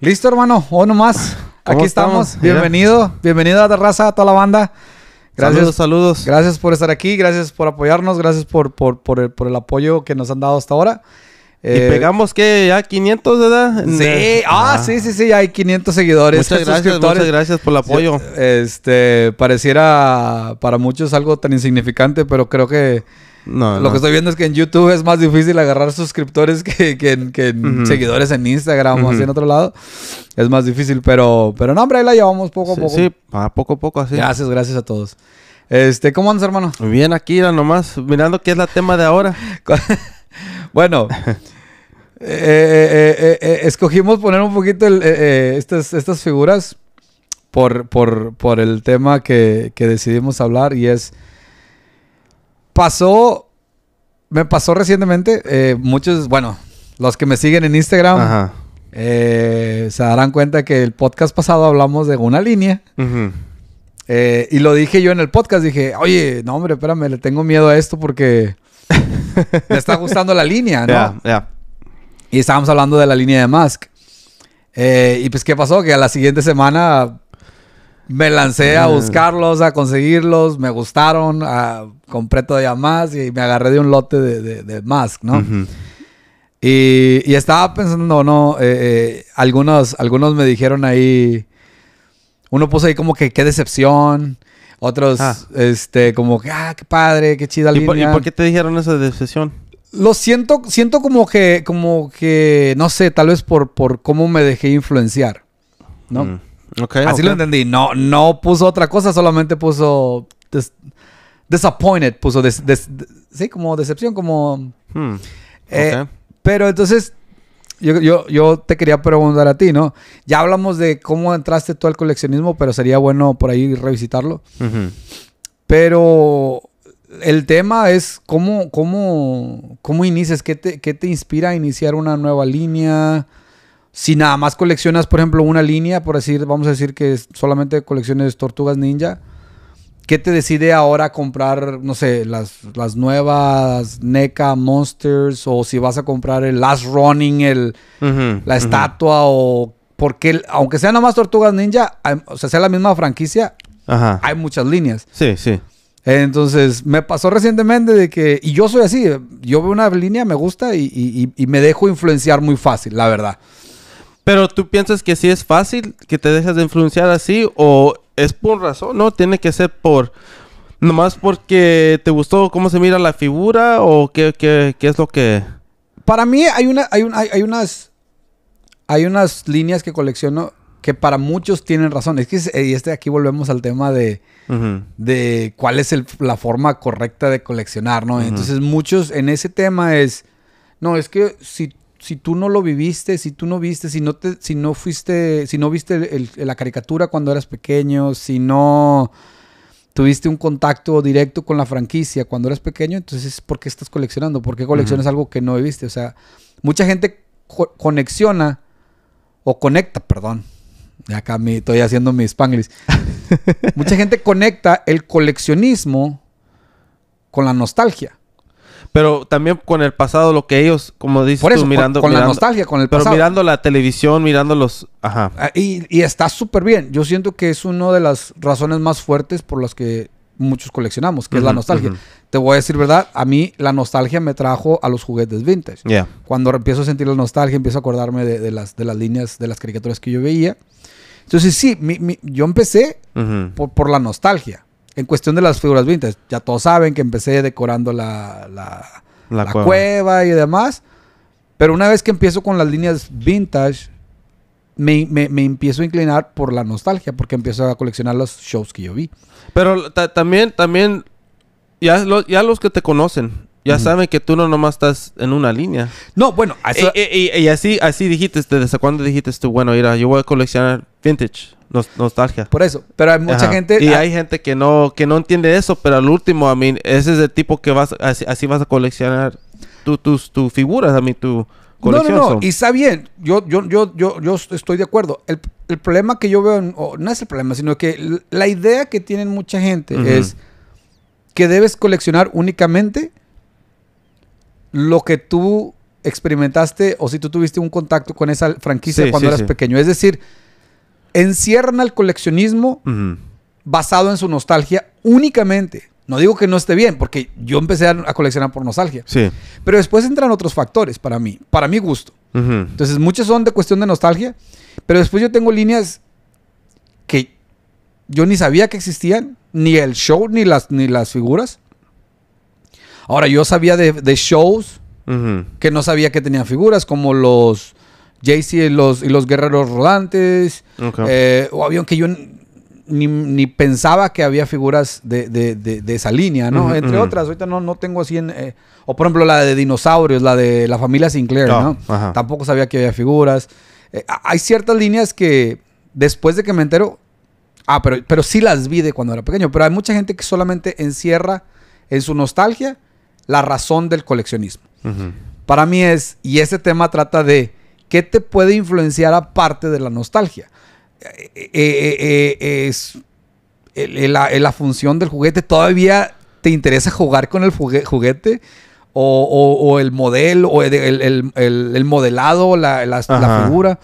Listo, hermano. O nomás. ¿Cómo Aquí estamos. Bienvenido. Bienvenido a la raza, a toda la banda. Gracias. Saludos, saludos. Gracias por estar aquí. Gracias por apoyarnos. Gracias por, por, por, el, por el apoyo que nos han dado hasta ahora. y Eh, pegamos que ya 500, ¿verdad? Sí, ah, sí, sí, sí, hay 500 seguidores. Muchas gracias, muchas gracias por el apoyo. Yo- Este, pareciera para muchos algo tan insignificante, pero creo que No, lo no. que estoy viendo es que en YouTube es más difícil agarrar suscriptores que, que en, que en Ujú. seguidores en Instagram o así en otro lado. Es más difícil, pero, pero no, hombre, ahí la llevamos poco a Sí, poco. sí, va poco a poco así. Gracias, gracias a todos. Este, ¿cómo andas, hermano? Bien, aquí nomás mirando qué es la tema de ahora. bueno, eh, eh, eh, eh, escogimos poner un poquito el, estas, estas figuras por, por, por el tema que, que decidimos hablar y es, pasó, me pasó recientemente, eh, muchos, bueno, los que me siguen en Instagram Ajá. eh, se darán cuenta que el podcast pasado hablamos de una línea. Eh, y lo dije yo en el podcast, dije, oye, no hombre, espérame, le tengo miedo a esto porque me está gustando la línea, ¿no? Ya, ya. Y estábamos hablando de la línea de Musk. Eh, y pues, ¿qué pasó? Que a la siguiente semana me lancé a buscarlos, a conseguirlos, me gustaron, a- compré todavía más y me agarré de un lote de, de, de Musk, ¿no? Y, y estaba pensando, ¿no? Eh, eh, algunos, algunos me dijeron ahí, uno puso ahí como que qué decepción, otros, Ah. este, como que, ah, qué padre, qué chida ¿Y, por, y por qué te dijeron esa decisión? Lo siento, siento como que, como que, no sé, tal vez por, por cómo me dejé influenciar, ¿no? Mm. Ok, Así lo entendí. No, no puso otra cosa, solamente puso des- disappointed, puso des- des- de- sí, como decepción, como Hmm. eh, Ok. pero entonces, yo, yo, yo te quería preguntar a ti, ¿no? Ya hablamos de cómo entraste tú al coleccionismo, pero sería bueno por ahí revisitarlo. Pero el tema es cómo, cómo, cómo inicias, ¿Qué te, qué te inspira a iniciar una nueva línea. Si nada más coleccionas, por ejemplo, una línea, por decir, vamos a decir que solamente colecciones tortugas ninja. ¿Qué te decide ahora comprar, no sé, las, las nuevas NECA Monsters? O si vas a comprar el Last Running, el, la estatua, o porque, aunque sean nada más tortugas ninja, hay- o sea, sea la misma franquicia, Ajá. hay muchas líneas. Sí, sí. Entonces, me pasó recientemente de que, y yo soy así, yo veo una línea, me gusta y- y me dejo influenciar muy fácil, la verdad. Pero tú piensas que sí es fácil que te dejes de influenciar así o es por razón, ¿no? Tiene que ser por nomás porque te gustó cómo se mira la figura o qué, qué, qué es lo que Para mí hay, una, hay, un- hay, hay unas, hay unas líneas que colecciono que para muchos tienen razón. Es que y este aquí volvemos al tema de, Ujú. de cuál es el- la forma correcta de coleccionar, ¿no? Ujú. Entonces muchos en ese tema es, no, es que si, si tú no lo viviste, si tú no viste, si no te, si no fuiste, si no viste el- el- la caricatura cuando eras pequeño, si no tuviste un contacto directo con la franquicia cuando eras pequeño, entonces ¿por qué estás coleccionando? ¿Por qué coleccionas algo que no viviste? O sea, mucha gente co- conexiona o conecta, perdón. Acá mi, estoy haciendo mi spanglish. Mucha gente conecta el coleccionismo con la nostalgia. Pero también con el pasado, lo que ellos, como dices Por eso, tú, mirando... con, la mirando- nostalgia, con el Pero pasado. mirando la televisión, mirando los... Ajá. Ah, Y, y está súper bien. Yo siento que es una de las razones más fuertes por las que muchos coleccionamos, que es la nostalgia. Te voy a decir verdad, a mí la nostalgia me trajo a los juguetes vintage. Ya. Cuando empiezo a sentir la nostalgia, empiezo a acordarme de, de las, de las líneas, de las caricaturas que yo veía. Entonces sí, mi- mi- yo empecé por, por la nostalgia. En cuestión de las figuras vintage, ya todos saben que empecé decorando la, la, La la cueva. cueva. y demás. Pero una vez que empiezo con las líneas vintage, me, me- me empiezo a inclinar por la nostalgia, porque empiezo a coleccionar los shows que yo vi. Pero ta- también, también, ya, lo- ya los que te conocen, ya saben que tú no nomás estás en una línea. No, bueno, eso- Y, y- y- y así, así dijiste, ¿desde cuándo dijiste tú? Bueno, mira, yo voy a coleccionar vintage, nos- nostalgia. por eso. Pero hay mucha Ajá. gente... Y ah, hay gente que no, que no entiende eso, pero al último, a mí, ese es el tipo que vas, así, así vas a coleccionar tu, tus tu figuras, a mí, tu No, no, no, son. y está bien, yo, yo, yo, yo, yo estoy de acuerdo. El, el problema que yo veo, en- no es el problema, sino que la idea que tienen mucha gente es que debes coleccionar únicamente lo que tú experimentaste o si tú tuviste un contacto con esa franquicia Sí, cuando sí, eras sí. pequeño. Es decir, encierran al coleccionismo basado en su nostalgia únicamente. No digo que no esté bien, porque yo empecé a, a coleccionar por nostalgia. Sí. Pero después entran otros factores para mí, para mi gusto. Entonces, muchas son de cuestión de nostalgia, pero después yo tengo líneas que yo ni sabía que existían, ni el show, ni las, ni las figuras. Ahora, yo sabía de, de shows que no sabía que tenían figuras, como los Jay-Z y los, y los Guerreros Rodantes, eh, o avión que yo ni, ni pensaba que había figuras de, de- de- de esa línea, ¿no? Entre otras, ahorita no, no tengo así en... eh, o por ejemplo la de dinosaurios, la de la familia Sinclair, Ah, ¿no? ajá. Tampoco sabía que había figuras. Eh, hay ciertas líneas que después de que me entero... Ah, pero, pero sí las vi de cuando era pequeño. Pero hay mucha gente que solamente encierra en su nostalgia la razón del coleccionismo. Para mí es, y ese tema trata de qué te puede influenciar aparte de la nostalgia. Eh, eh, eh, es la, la función del juguete. ¿Todavía te interesa jugar con el jugue- juguete? O, o- o el modelo, o el, el- el- el- el modelado, la, la- la Ajá. figura.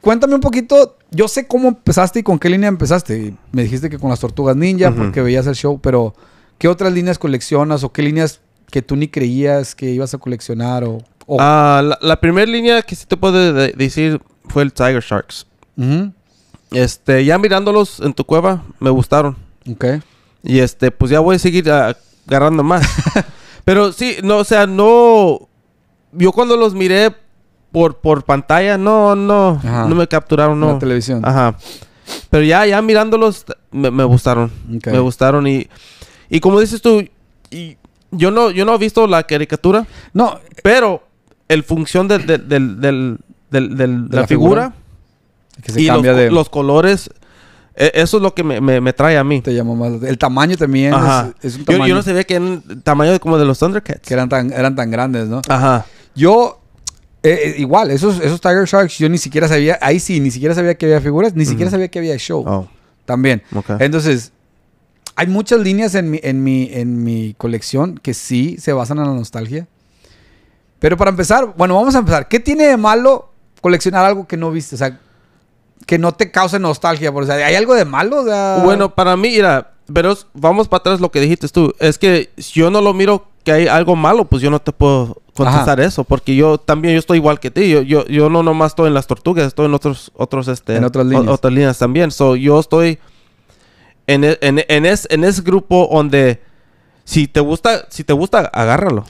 Cuéntame un poquito. Yo sé cómo empezaste y con qué línea empezaste. Me dijiste que con las tortugas ninja, porque veías el show, pero ¿qué otras líneas coleccionas o qué líneas que tú ni creías que ibas a coleccionar? O, Ah, la, la primera línea que sí te puedo de- decir fue el Tiger Sharks. Este, ya mirándolos en tu cueva, me gustaron. Ok. Y este, pues ya voy a seguir agarrando más. Pero sí, no, o sea, no. Yo cuando los miré por, por pantalla, no, no, Ajá. no me capturaron, no. la televisión. Ajá. Pero ya, ya mirándolos, me, me gustaron. Me gustaron. Y, y como dices tú, y yo no, yo no he visto la caricatura, No, pero el función del, del, del, del- del- del- ¿De la, la figura, que se y los, cambia de... los colores, e- eso es lo que me, me- me trae a mí. te llamó más... El tamaño también Ajá. es, es un Yo, tamaño yo no sabía que eran tamaño como de los Thundercats. que eran tan, eran tan grandes, ¿no? Ajá. Yo, eh, eh, igual, esos, esos Tiger Sharks, yo ni siquiera sabía, ahí sí, ni siquiera sabía que había figuras, ni siquiera sabía que había show. Oh, También. Entonces, hay muchas líneas en mi, en, mi, en mi colección que sí se basan en la nostalgia. Pero para empezar, bueno, vamos a empezar. ¿Qué tiene de malo coleccionar algo que no viste? O sea, que no te cause nostalgia. Por, o sea, ¿hay algo de malo? O sea, Bueno, para mí, mira, pero vamos para atrás lo que dijiste tú. Es que si yo no lo miro que hay algo malo, pues yo no te puedo contestar eso. Porque yo también, yo estoy igual que ti. Yo, yo, yo no nomás estoy en las tortugas, estoy en otros, otros, este... En otras o- líneas. otras líneas también. So, yo estoy en, e- en, en, es- en ese grupo donde si te gusta, si te gusta, agárralo.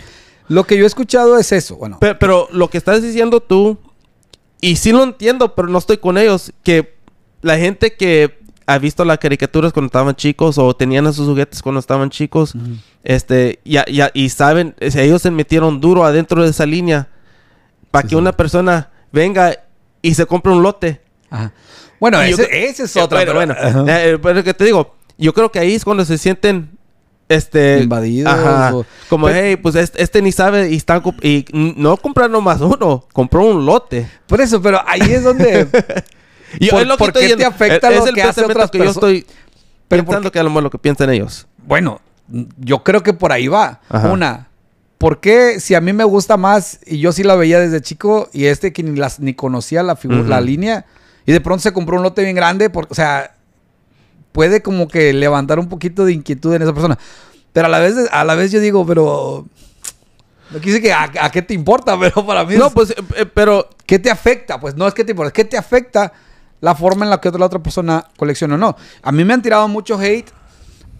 Lo que yo he escuchado es eso. Bueno, Pe- Pero, lo que estás diciendo tú, y sí lo entiendo, pero no estoy con ellos, que la gente que ha visto las caricaturas cuando estaban chicos o tenían esos juguetes cuando estaban chicos, este, ya, ya, y saben, ellos se metieron duro adentro de esa línea para Sí, que sí. una persona venga y se compre un lote. Ajá. Bueno, Y yo ese, es otra. bueno, pero- bueno, eh, pero que te digo, yo creo que ahí es cuando se sienten este Invadidos ajá, o- como Pero- hey pues este, este ni sabe y están y no comprar nomás uno compró un lote Por eso, pero ahí es donde... y ¿Por- es lo que por estoy qué te afecta Es lo el que hace otras que yo estoy Pero pensando que a lo mejor lo que piensan ellos Bueno, yo creo que por ahí va. Ajá. Una, ¿por qué si a mí me gusta más y yo sí la veía desde chico y este que ni, las, ni conocía la, figu- Ujú. la línea y de pronto se compró un lote bien grande? Por, o sea, puede como que levantar un poquito de inquietud en esa persona. Pero a la vez, a la vez yo digo, pero... No quise que a, a qué te importa, pero para mí no es- pues eh, pero ¿Qué te afecta? Pues no es que te importa, es que te afecta la forma en la que otra, la otra persona colecciona o no. A mí me han tirado mucho hate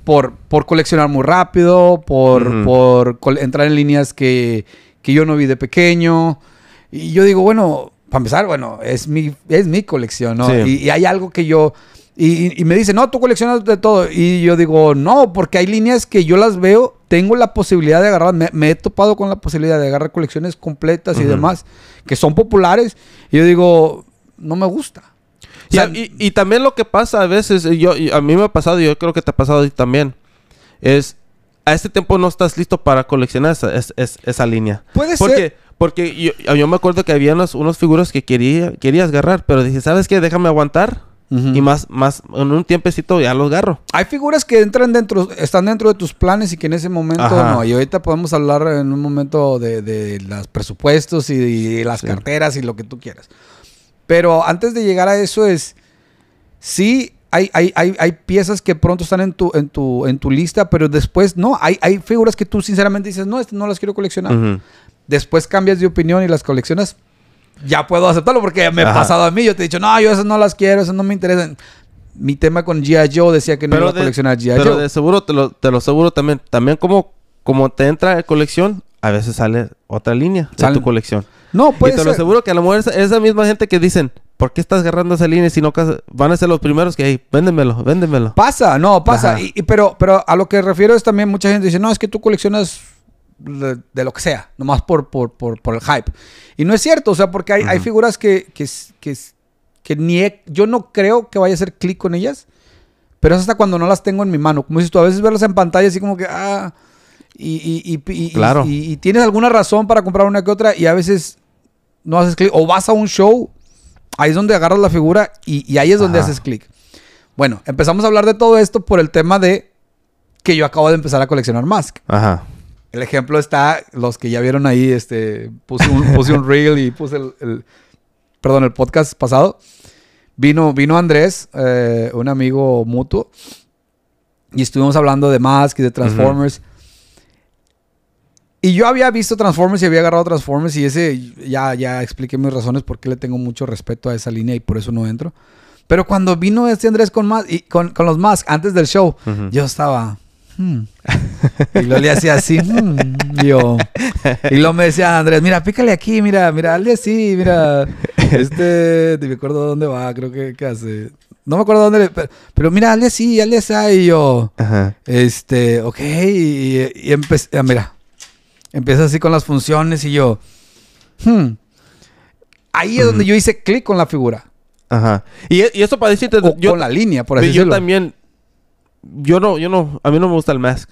por, por coleccionar muy rápido, por, Ujú. por col- entrar en líneas que, que yo no vi de pequeño. Y yo digo, bueno, para empezar, bueno, es mi, es mi colección, ¿no? Sí. Y, y hay algo que yo... Y, y- y me dice, no, tú coleccionas de todo. Y yo digo, no, porque hay líneas que yo las veo, tengo la posibilidad de agarrar, me, me he topado con la posibilidad de agarrar colecciones completas y Ujú. demás, que son populares. Y yo digo, no me gusta. O Y, sea, a- y, y también lo que pasa a veces, y yo, y a mí me ha pasado, y yo creo que te ha pasado a ti también, es a este tiempo no estás listo para coleccionar esa, es- es- esa línea. puede Porque, ser. porque yo, yo me acuerdo que había unas, unas figuras que quería, querías agarrar, pero dije, ¿sabes qué? Déjame aguantar Ujú. Y más, más, en un tiempecito ya los agarro. Hay figuras que entran dentro, están dentro de tus planes y que en ese momento Ajá. no. Y ahorita podemos hablar en un momento de, de los presupuestos y, y las Sí. carteras y lo que tú quieras. Pero antes de llegar a eso es, sí, hay, hay, hay, hay piezas que pronto están en tu, en tu, en tu lista, pero después no. Hay, hay figuras que tú sinceramente dices, no, estas no las quiero coleccionar. Ujú. Después cambias de opinión y las coleccionas. Ya puedo aceptarlo porque me ha pasado a mí. Yo te he dicho, no, yo esas no las quiero, esas no me interesan. Mi tema con G.I. Joe decía que no iba a de- coleccionar G.I. pero Joe. de seguro, te lo, te lo seguro también. También como, como te entra de colección, a veces sale otra línea de tu colección. No, y puede te ser. lo aseguro que a lo mejor esa, esa misma gente que dicen, ¿por qué estás agarrando esa línea si no van a ser los primeros que, hey, véndemelo, véndemelo? Pasa, no, pasa. Y, y- pero, pero a lo que refiero es también mucha gente dice, no, es que tú coleccionas de, lo que sea, nomás por, por, por, por el hype. Y no es cierto, o sea, porque hay, hay figuras que, que, que, que ni he- yo no creo que vaya a hacer clic con ellas, pero es hasta cuando no las tengo en mi mano. Como dices tú, a veces verlas en pantalla así como que, ah, y, y, y, Claro. y- tienes alguna razón para comprar una que otra y a veces no haces clic. O vas a un show, ahí es donde agarras la figura y, ahí es donde haces clic. Bueno, empezamos a hablar de todo esto por el tema de que yo acabo de empezar a coleccionar Mask. Ajá. El ejemplo está, los que ya vieron ahí, este, puse un, puse un reel y puse el, el- perdón, el podcast pasado. Vino, vino Andrés, eh, un amigo mutuo, y estuvimos hablando de Mask y de Transformers. Y yo había visto Transformers y había agarrado Transformers y ese, ya, ya expliqué mis razones por qué le tengo mucho respeto a esa línea y por eso no entro. Pero cuando vino este Andrés con, Mask, y con, con los Mask antes del show, yo estaba... "Hmm". Y luego le hacía así. "Hmm", y yo. Y luego me decía Andrés, mira, pícale aquí, mira, mira, hazle así, mira. Este, ni me acuerdo dónde va, creo que, que hace. No me acuerdo dónde, le- pero, pero mira, hazle así, hazle así. Y yo, Ajá. este, ok. Y, y empecé, ah, mira, empieza así con las funciones y yo, hmm. Ahí es donde yo hice clic con la figura. Ajá. Y, y eso para decirte, O yo, con la línea, por así yo decirlo. también, yo no, yo no, a mí no me gusta el Mask.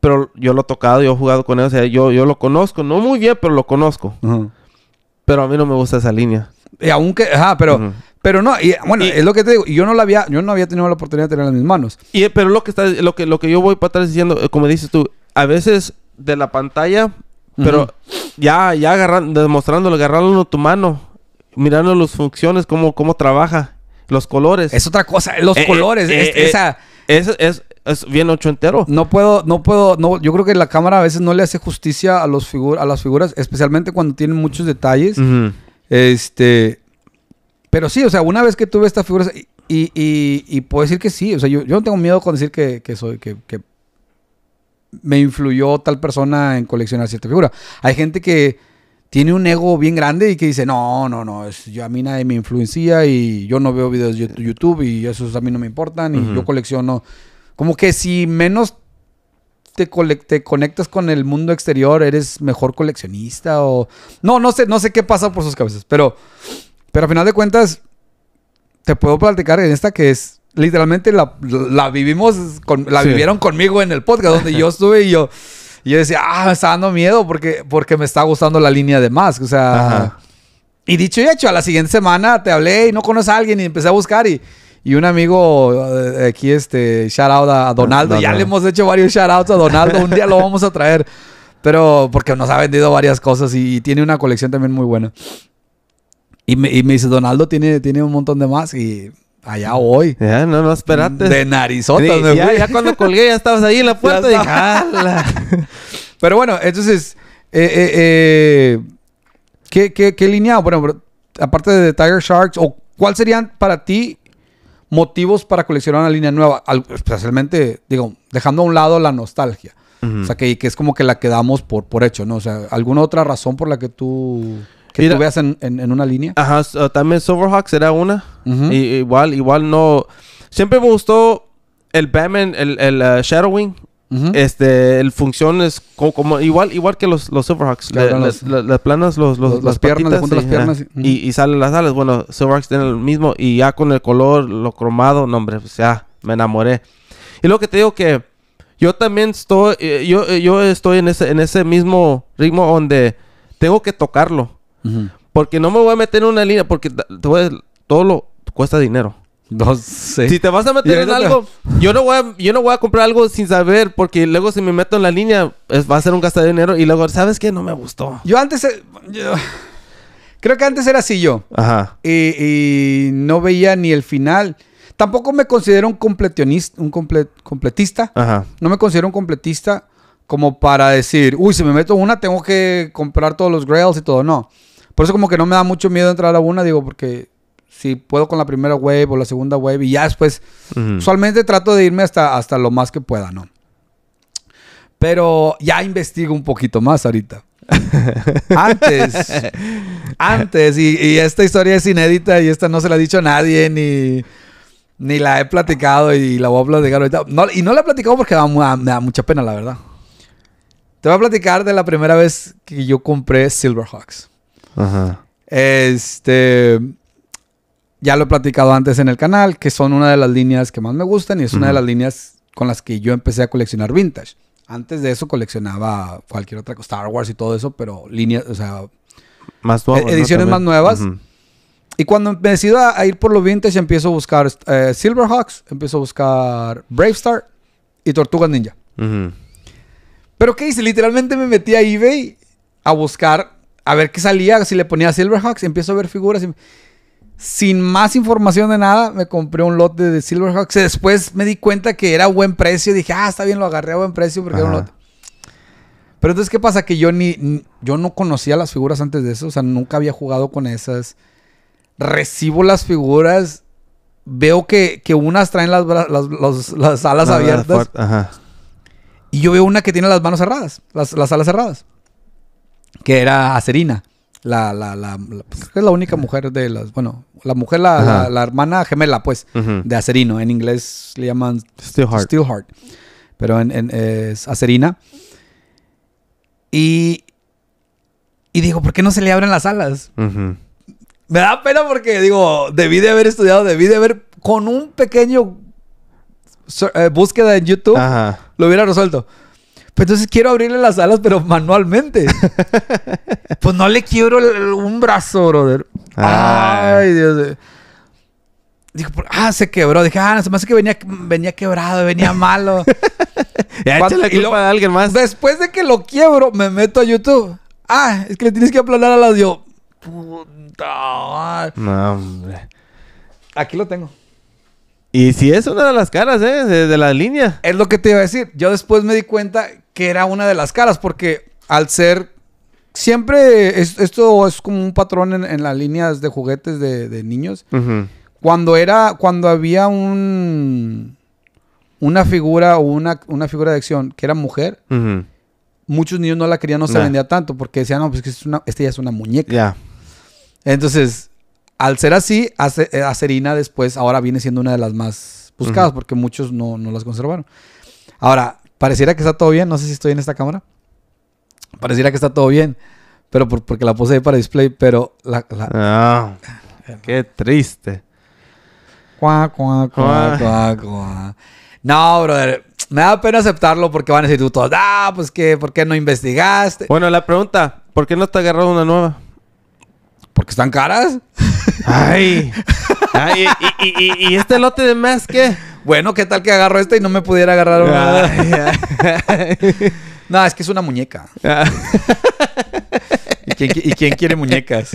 Pero yo lo he tocado, yo he jugado con él, o sea, yo, yo lo conozco, no muy bien, pero lo conozco. Pero a mí no me gusta esa línea. Y aunque, ajá, pero, Ujú. pero no, y, bueno, Y- es lo que te digo, yo no la había, yo no había tenido la oportunidad de tenerla en mis manos. Y, pero lo que está, lo que, lo que yo voy para atrás diciendo, eh, como dices tú, a veces de la pantalla, pero Ujú. ya, ya agarrando, demostrándolo, agarrándolo en tu mano, mirando las funciones, cómo, cómo trabaja, los colores. Es otra cosa, los Eh, eh, colores, eh, es- eh, esa, Es, es, es bien ocho entero. no puedo, no puedo, no, yo creo que la cámara a veces no le hace justicia a los figu- a las figuras, especialmente cuando tienen muchos detalles. Este, pero sí, o sea, una vez que tuve esta figura y, y, y- y puedo decir que sí, o sea, yo, yo no tengo miedo con decir que, que soy, que, que me influyó tal persona en coleccionar cierta figura. Hay gente que tiene un ego bien grande y que dice, no, no, no, es, yo, a mí nadie me influencia y yo no veo videos de YouTube y esos a mí no me importan y Ujú. yo colecciono. Como que si menos te, te conectas con el mundo exterior, eres mejor coleccionista o... No, no sé, no sé qué pasa por sus cabezas, pero, pero a final de cuentas, te puedo platicar en esta que es, literalmente la, la vivimos, con, la Sí. vivieron conmigo en el podcast donde yo estuve y yo, y yo decía, ah, me está dando miedo porque, porque me está gustando la línea de Mask, o sea... Ajá. Y dicho y hecho, a la siguiente semana te hablé y no conoces a alguien y empecé a buscar y, y un amigo eh, aquí, este, shout out a, Donaldo, No, ya le hemos hecho varios shout outs a Donaldo, un día lo vamos a traer, pero porque nos ha vendido varias cosas y, tiene una colección también muy buena. Y me, y me dice, Donaldo tiene, tiene un montón de más y allá voy. Ya, no, no, espérate. De narizotas me ya, fui. ya cuando colgué ya estabas ahí en la puerta y. Pero bueno, entonces, eh, eh, eh, ¿qué, qué, qué línea? Bueno, pero, aparte de Tiger Sharks, o ¿cuál serían para ti motivos para coleccionar una línea nueva? Al- especialmente, digo, dejando a un lado la nostalgia. O sea, que, que es como que la que damos por, por hecho, ¿no? O sea, ¿alguna otra razón por la que tú, que Mira. tú veas en, en- en una línea? Ajá, uh, también Silverhawks era una. Ujú. Y, igual, igual no. Siempre me gustó el Batman, el, el uh, Shadowwing. Ujú. Este, el función es co- como, igual, igual que los, los Silverhawks. Le- le- los- le- las planas, los, los- los- las piernas, le patitas, juntan las sí, piernas ajá. y- y, salen las alas. Bueno, Silverhawks tienen el mismo. Y ya con el color, lo cromado, no, hombre, pues ya me enamoré. Y lo que te digo que yo también estoy, eh, yo, eh, yo estoy en ese, en ese mismo ritmo donde tengo que tocarlo. Ujú. Porque no me voy a meter en una línea, porque todo lo, cuesta dinero. No sé. Si te vas a meter en algo, yo no voy a, yo no voy a comprar algo sin saber, porque luego si me meto en la línea, es- va a ser un gasto de dinero y luego, ¿sabes qué? No me gustó. Yo antes... eh, yo- creo que antes era así yo. Ajá. Y, y no veía ni el final. Tampoco me considero un completionista, un comple- completista. Ajá. No me considero un completista como para decir, uy, si me meto una, tengo que comprar todos los grails y todo. No. Por eso como que no me da mucho miedo entrar a una, digo, porque si puedo con la primera wave o la segunda wave y ya después, Ujú. usualmente trato de irme hasta, hasta lo más que pueda, ¿no? Pero ya investigo un poquito más ahorita. antes, antes, y, y esta historia es inédita y esta no se la ha dicho a nadie, ni, ni la he platicado y la voy a platicar ahorita. No, y no la he platicado porque me da, me da mucha pena, la verdad. Te voy a platicar de la primera vez que yo compré Silverhawks. Ajá. Este. Ya lo he platicado antes en el canal, que son una de las líneas que más me gustan y es una de las líneas con las que yo empecé a coleccionar vintage. Antes de eso coleccionaba cualquier otra cosa, Star Wars y todo eso, pero líneas, o sea. Más nuevos, E- ediciones más nuevas. Y cuando me decido a, a ir por los vintage, empiezo a buscar eh, Silverhawks, empiezo a buscar Bravestar y Tortugas Ninja. Pero ¿qué hice? Literalmente me metí a eBay a buscar, a ver qué salía, si le ponía Silverhawks, empiezo a ver figuras. y- sin más información de nada, me compré un lote de Silverhawks. Después me di cuenta que era buen precio. Dije, ah, está bien, lo agarré a buen precio porque era un lote. Pero entonces, ¿qué pasa? Que yo ni, ni- yo no conocía las figuras antes de eso. O sea, nunca había jugado con esas. Recibo las figuras. Veo que, que unas traen las, alas abiertas. Ajá. Y yo veo una que tiene las manos cerradas, las, las alas cerradas. Que era Acerina. La, la, la, la- pues, es la única mujer de las. Bueno, la mujer, la, hermana gemela, pues, de Acerino. En inglés le llaman Still hard. Steelheart. Pero en, en- es Acerina. Y. Y digo, ¿por qué no se le abren las alas? Me da pena porque, digo, debí de haber estudiado, debí de haber. Con un pequeño. eh, búsqueda en YouTube Ajá. lo hubiera resuelto. Pero entonces quiero abrirle las alas, pero manualmente. pues no le quiebro el- un brazo, brother. Ah. Ay, Dios por- ah, se quebró. Dije, ah, se me hace que venía, venía quebrado, venía malo. Ya Cuando- la y culpa lo- alguien más. Después de que lo quiebro, me meto a YouTube. Ah, es que le tienes que aplanar a las. Yo, puta madre. No, hombre. Aquí lo tengo. Y si es una de las caras, ¿eh? De, de la línea. Es lo que te iba a decir. Yo después me di cuenta que era una de las caras, porque al ser. Siempre es- esto es como un patrón en, en las líneas de juguetes de, de niños. Cuando era. Cuando había un. Una figura o una, una figura de acción que era mujer, muchos niños no la querían, no se Nah. vendía tanto, porque decían, no, pues que es una, esta ya es una muñeca. Ya. Entonces, al ser así, Ace- eh, Acerina después ahora viene siendo una de las más buscadas, porque muchos no, no las conservaron. Ahora, pareciera que está todo bien, no sé si estoy en esta cámara. Pareciera que está todo bien, pero por- porque la puse ahí para display, pero la... la- Ah, qué triste. Cuá, cuá, cuá, Cuá. cuá. No, brother, me da pena aceptarlo porque van a decir tú todos, ah, pues que, ¿por qué no investigaste? Bueno, la pregunta, ¿por qué no te agarró una nueva? Porque están caras. Ay. Ay, y, y- y- y este lote de más qué? Bueno, ¿qué tal que agarro esta y no me pudiera agarrar una? No, es que es una muñeca. ¿Y quién, qui- y quién quiere muñecas?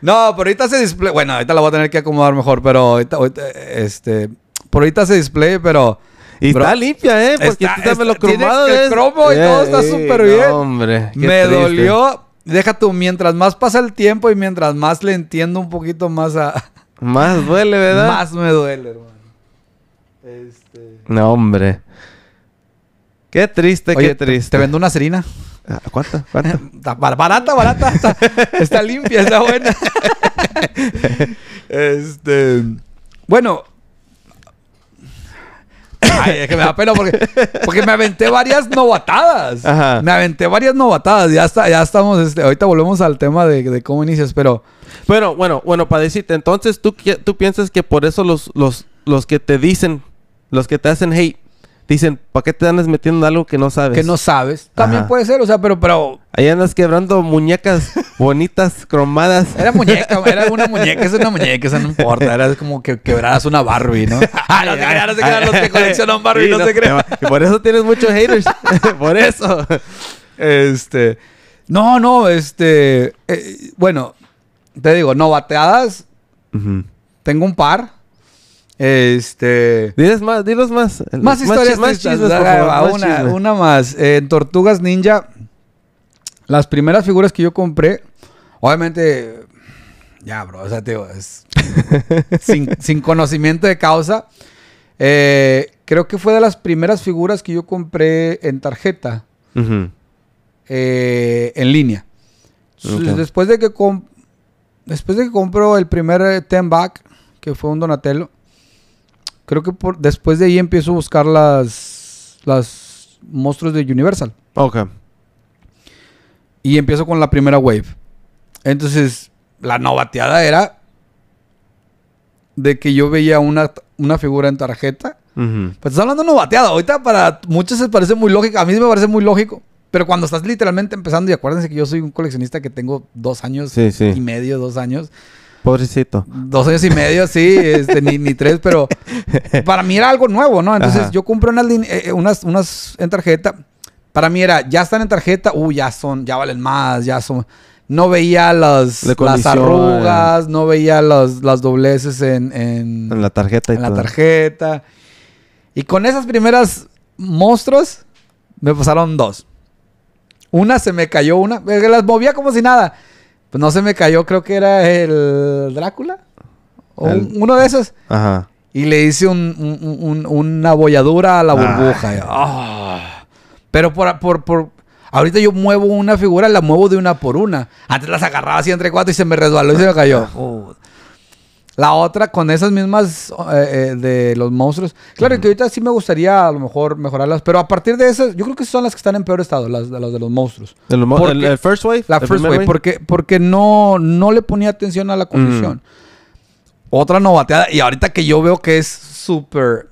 No, pero ahorita se display. Bueno, ahorita la voy a tener que acomodar mejor, pero ahorita, ahorita, este. Por ahorita se display, pero. Y Bro, está limpia, ¿eh? Porque está- lo está- tiene cromado el es. cromo y todo está súper no, bien. hombre. qué me triste. dolió. Deja tú, mientras más pasa el tiempo y mientras más le entiendo un poquito más a. Más duele, ¿verdad? Más me duele, hermano. Este. No, hombre. Qué triste, Oye, qué te- triste. Te vendo una serina. Ah, bar- barata, barata. Está, está limpia, está buena. este. Bueno. Ay, es que me da pena porque, porque me aventé varias novatadas. Ajá. Me aventé varias novatadas. Ya está, ya estamos. Este, ahorita volvemos al tema de, de cómo inicias, pero. Bueno, bueno, bueno, para decirte, entonces tú, tú piensas que por eso los, los, los que te dicen, los que te hacen hate, dicen, ¿para qué te andas metiendo en algo que no sabes? Que no sabes. También Ajá. puede ser, o sea, pero, pero Ahí andas quebrando muñecas bonitas, cromadas. Era muñeca, era una muñeca, es una muñeca, eso no importa. Era como que quebraras una Barbie, ¿no? Ah, no se crean, no se crean los que coleccionan Barbie, Sí, no, se crean. y Por eso tienes muchos haters. por eso. Este. No, no, este. eh, bueno, te digo, no bateadas, tengo un par. Este. Diles más, dilos más. Más historias, más chismes, por ah, favor, más una, chismes. una más. Eh, En Tortugas Ninja, las primeras figuras que yo compré, obviamente, ya, bro, o sea, te digo, es sin, sin conocimiento de causa. Eh, creo que fue de las primeras figuras que yo compré en tarjeta, eh, en línea. Después de que después de que compro el primer eh, ten back, que fue un Donatello, creo que por, después de ahí empiezo a buscar las las monstruos de Universal Ok. y empiezo con la primera wave. Entonces, la novateada era de que yo veía una, una figura en tarjeta. Ujú. Pues estás hablando novateada. Ahorita para muchos se parece muy lógico. A mí me parece muy lógico. Pero cuando estás literalmente empezando, y acuérdense que yo soy un coleccionista que tengo dos años Sí, sí. y medio, dos años. Pobrecito. Dos años y medio, sí, este, ni, ni tres, pero para mí era algo nuevo, ¿no? Entonces Ajá. yo compré unas, eh, eh, unas, unas en tarjeta. Para mí era, ya están en tarjeta, uh, ya son, ya valen más, ya son. No veía las, las arrugas, no veía los, las dobleces en, en, En la tarjeta y en la todo. tarjeta. Y con esas primeras monstruos, me pasaron dos. Una se me cayó, una. eh, Las movía como si nada. Pues no se me cayó, creo que era el Drácula. O El- un- uno de esos. Ajá. Y le hice un- un- un- una bolladura a la Ay. burbuja. Ah. Pero por, por, por- Ahorita yo muevo una figura, la muevo de una por una. Antes las agarraba así entre cuatro y se me resbaló y se me cayó. Uh. La otra con esas mismas eh, eh, de los monstruos. Claro que ahorita sí me gustaría a lo mejor mejorarlas. Pero a partir de esas, yo creo que son las que están en peor estado, las de los de los monstruos. El, Porque- el- el first wave. La first wave, porque, porque no, no le ponía atención a la condición. Otra novateada, y ahorita que yo veo que es súper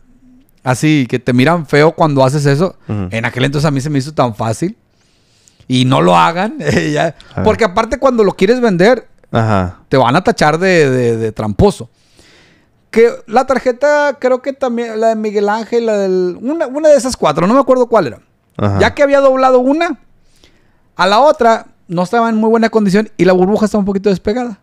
así, que te miran feo cuando haces eso, Ujú. en aquel entonces a mí se me hizo tan fácil. Y no lo hagan. porque aparte cuando lo quieres vender, Ajá. te van a tachar de, de- de tramposo. Que la tarjeta, creo que también, la de Miguel Ángel, la del. Una, una de esas cuatro, no me acuerdo cuál era. Ajá. Ya que había doblado una, a la otra no estaba en muy buena condición y la burbuja estaba un poquito despegada.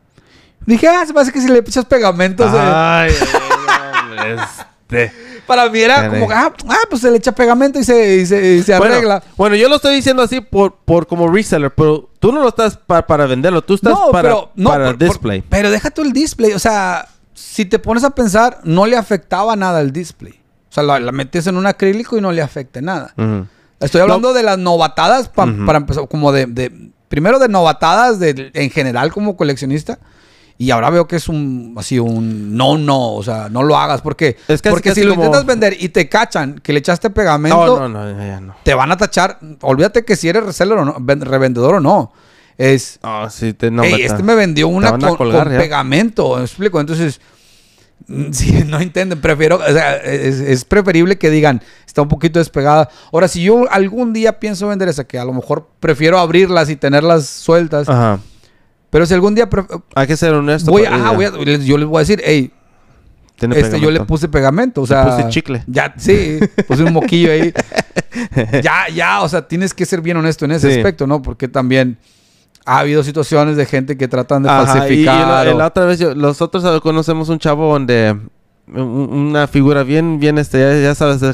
Dije, ah, se hace que si le echas pegamento. se- Ay, ay, no, este. Para mí era como, que, ah, ah, pues se le echa pegamento y se, y se, y se Bueno, arregla. Bueno, yo lo estoy diciendo así por, por como reseller, pero tú no lo estás pa- para venderlo, tú estás para, para por- por- display. pero deja tú el display. O sea, si te pones a pensar, no le afectaba nada el display. O sea, la, la metes en un acrílico y no le afecta nada. Estoy hablando de las novatadas pa- para empezar, como de, de- primero de novatadas de, en general como coleccionista. Y ahora veo que es un, así, un no, no, o sea, no lo hagas. Porque, Es casi- porque si lo como- intentas vender y te cachan que le echaste pegamento, No, no, no, ya, ya no. te van a tachar. Olvídate que si eres reseller o no, ven- revendedor o no. Es, No, sí, te, no, "Ey, me- este me vendió una con, pegamento, ¿me explico? Entonces, mm, sí, no entienden, prefiero, o sea, es, es preferible que digan, está un poquito despegada. Ahora, si yo algún día pienso vender esa, que a lo mejor prefiero abrirlas y tenerlas sueltas, Ajá. Pero si algún día Hay que ser honesto. voy, ajá, voy a- yo les voy a decir, hey, este, yo le puse pegamento, o Le sea. puse chicle. Ya, sí, puse un moquillo ahí. ya, ya, o sea, tienes que ser bien honesto en ese Sí. aspecto, ¿no? Porque también ha habido situaciones de gente que tratan de Ajá, y- falsificar. Y, la, o- la otra vez, yo- nosotros conocemos un chavo donde una figura bien, bien, este, ya, ya sabes de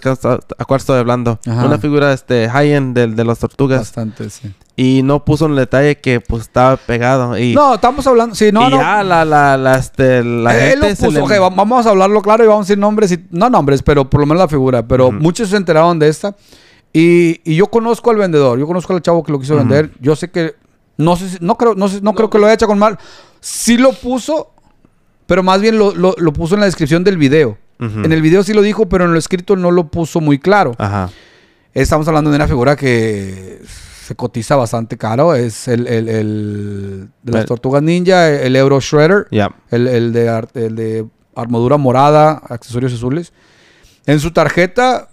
cuál estoy hablando. Ajá. Una figura, este, high-end de, de las tortugas. Bastante, sí. Y no puso un detalle que, pues, estaba pegado. Y, No, estamos hablando. Sí, no, y no. ya la, la, la, este, la Él gente lo puso, le- ok, va- vamos a hablarlo claro y vamos a decir nombres, y, no nombres, pero por lo menos la figura. Pero Ujú. muchos se enteraron de esta. Y, y yo conozco al vendedor, yo conozco al chavo que lo quiso Ujú. vender. Yo sé que, no sé, si- no creo, no, sé- no creo que lo haya hecho con mal. Sí lo puso, pero más bien lo, lo- lo puso en la descripción del video. En el video sí lo dijo, pero en lo escrito no lo puso muy claro. Ajá. Estamos hablando de una figura que se cotiza bastante caro. Es el, el- el de las tortugas ninja, el Euro Shredder. Ya. El, el de, ar- el de armadura morada, accesorios azules. En su tarjeta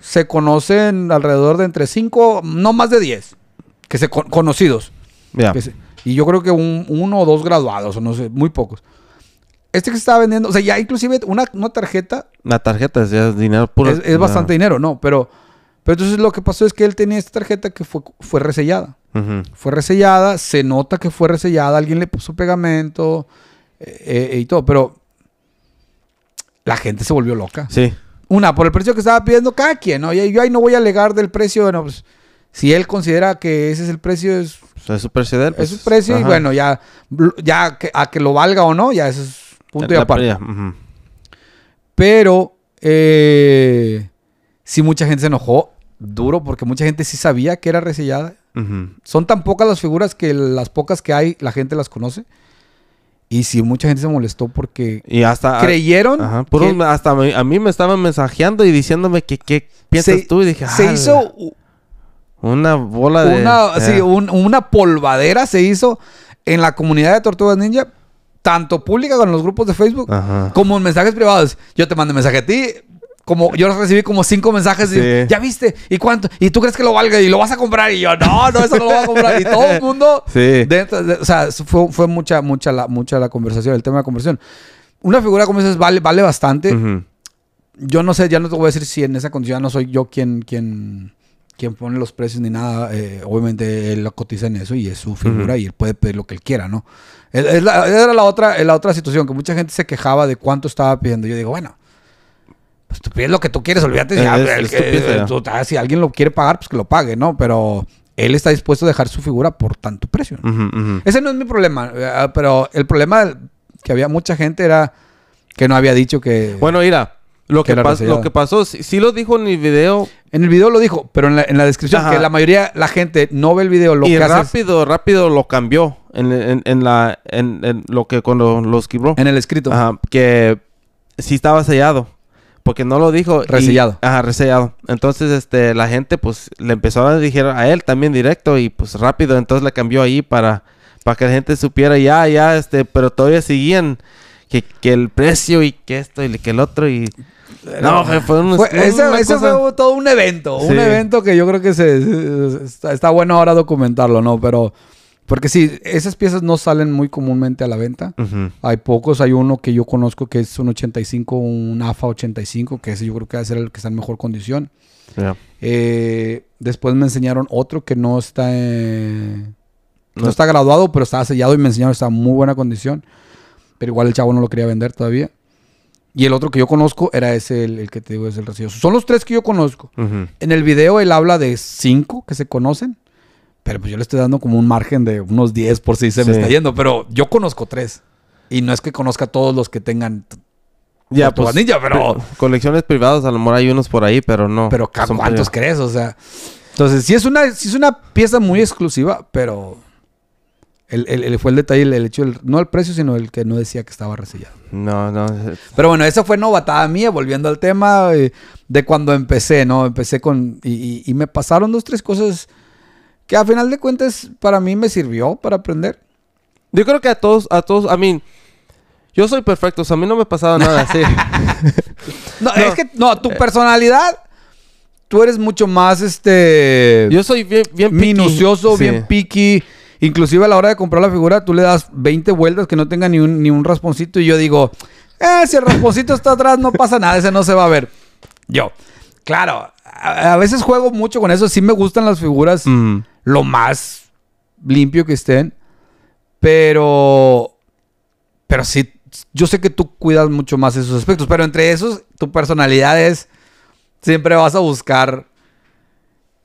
se conocen alrededor de entre 5, no más de 10, que se con- conocidos. Ya. Que se- y yo creo que un, uno o dos graduados, o no sé, muy pocos. Este que se estaba vendiendo, o sea, ya inclusive una, una tarjeta La tarjeta es, ya es dinero puro. es, es bastante dinero, ¿no? Pero, pero entonces lo que pasó es que él tenía esta tarjeta que fue, fue resellada. Fue resellada, se nota que fue resellada, alguien le puso pegamento eh, eh, y todo, pero la gente se volvió loca. Sí. Una, por el precio que estaba pidiendo cada quien, ¿no? Y yo ahí no voy a alegar del precio, bueno, pues si él considera que ese es el precio, es, O sea, es su precio de él, es pues, su precio y bueno, ya, ya que- a que lo valga o no, ya eso es punto y La- aparte. ujú. Pero eh, sí mucha gente se enojó duro porque mucha gente sí sabía que era resellada. Son tan pocas las figuras que las pocas que hay la gente las conoce. Y sí mucha gente se molestó porque Y hasta... creyeron Ajá, por que un- hasta a mí me estaban mensajeando y diciéndome que qué piensas se, tú y dije, se "Ah, hizo una bola de una, eh, sí, un- una polvadera se hizo en la comunidad de Tortugas Ninja, tanto pública con los grupos de Facebook Ajá. como en mensajes privados. Yo te mandé mensaje a ti. Como yo recibí como cinco mensajes ya viste, ¿y cuánto? ¿Y tú crees que lo valga? ¿Y lo vas a comprar? Y yo, no, no, eso no lo voy a comprar. Y todo el mundo, Sí. dentro de- o sea, fue, fue mucha, mucha la, mucha la conversación, el tema de la conversación. Una figura como esa vale, vale bastante. Yo no sé, ya no te voy a decir si en esa condición no soy yo quien, quien, quien pone los precios ni nada. Eh, obviamente él lo cotiza en eso y es su figura Ujú. y él puede pedir lo que él quiera, ¿no? Es, es la, era la otra, la otra situación, que mucha gente se quejaba de cuánto estaba pidiendo. Yo digo, bueno, pues tú pides lo que tú quieres, olvídate. si, Eh, ah, es el que- ya. tú- ah, si alguien lo quiere pagar, pues que lo pague, ¿no? Pero él está dispuesto a dejar su figura por tanto precio. ¿no? Ujú, ujú. Ese no es mi problema, eh, pero el problema que había mucha gente era que no había dicho que... Bueno, mira, lo Que que, pas- lo que pasó, sí, sí lo dijo en el video En el video lo dijo, pero en la, en la descripción, Ajá. que la mayoría, la gente no ve el video, lo y que hace es- rápido, rápido lo cambió en, en- en la, en, en lo que cuando lo escribió. en el escrito. Ajá, que sí estaba sellado. Porque no lo dijo. y- Resellado. ajá, resellado. Entonces, este, la gente, pues, le empezó a decir a él también directo y pues rápido. Entonces le cambió ahí para, para que la gente supiera ya, ya, este, pero todavía seguían que, que el precio y que esto y que el otro y. No, fue, un- Fue- una ese cosa- fue todo un evento, un Sí. evento que yo creo que se, se- está, está bueno ahora documentarlo, ¿no? Pero, porque sí, esas piezas no salen muy comúnmente a la venta. Ujú. Hay pocos, hay uno que yo conozco que es un 85, un AFA 85, que ese yo creo que va a ser el que está en mejor condición. Ya. Eh, después me enseñaron otro que no está eh, no, No. está graduado, pero estaba sellado y me enseñaron que estaba en muy buena condición. Pero igual el chavo no lo quería vender todavía. Y el otro que yo conozco era ese, el, el que te digo, es el receloso. Son los tres que yo conozco. Ujú. En el video él habla de cinco que se conocen. Pero pues yo le estoy dando como un margen de unos 10 por si se me Sí. está yendo. Pero yo conozco tres. Y no es que conozca a todos los que tengan... Ya, Tortugas pues. Ninja, pero- pe- Colecciones privadas, a lo mejor hay unos por ahí, pero no. Pero ¿ca- son ¿cuántos crees? O sea... Entonces, sí es una, sí es una pieza muy exclusiva, pero... El, el- el- fue el detalle, el, el hecho, del- no el precio, sino el que no decía que estaba resellado. No, no. Pero bueno, esa fue novatada mía, volviendo al tema eh, de cuando empecé, ¿no? Empecé con... Y, y- y me pasaron dos, tres cosas que a final de cuentas para mí me sirvió para aprender. Yo creo que a todos, a todos, a mí, yo soy perfecto, o sea, a mí no me pasaba nada así. No, No. es que, no, tu personalidad, tú eres mucho más, este... yo soy bien, bien picky. minucioso, Sí. bien picky. Inclusive a la hora de comprar la figura, tú le das 20 vueltas que no tenga ni un, ni un rasponcito. Y yo digo, eh, si el rasponcito está atrás, no pasa nada, ese no se va a ver. Yo, claro, a, a veces juego mucho con eso. Sí me gustan las figuras Mm. lo más limpio que estén. Pero, pero sí, yo sé que tú cuidas mucho más esos aspectos. Pero entre esos, tu personalidad es, siempre vas a buscar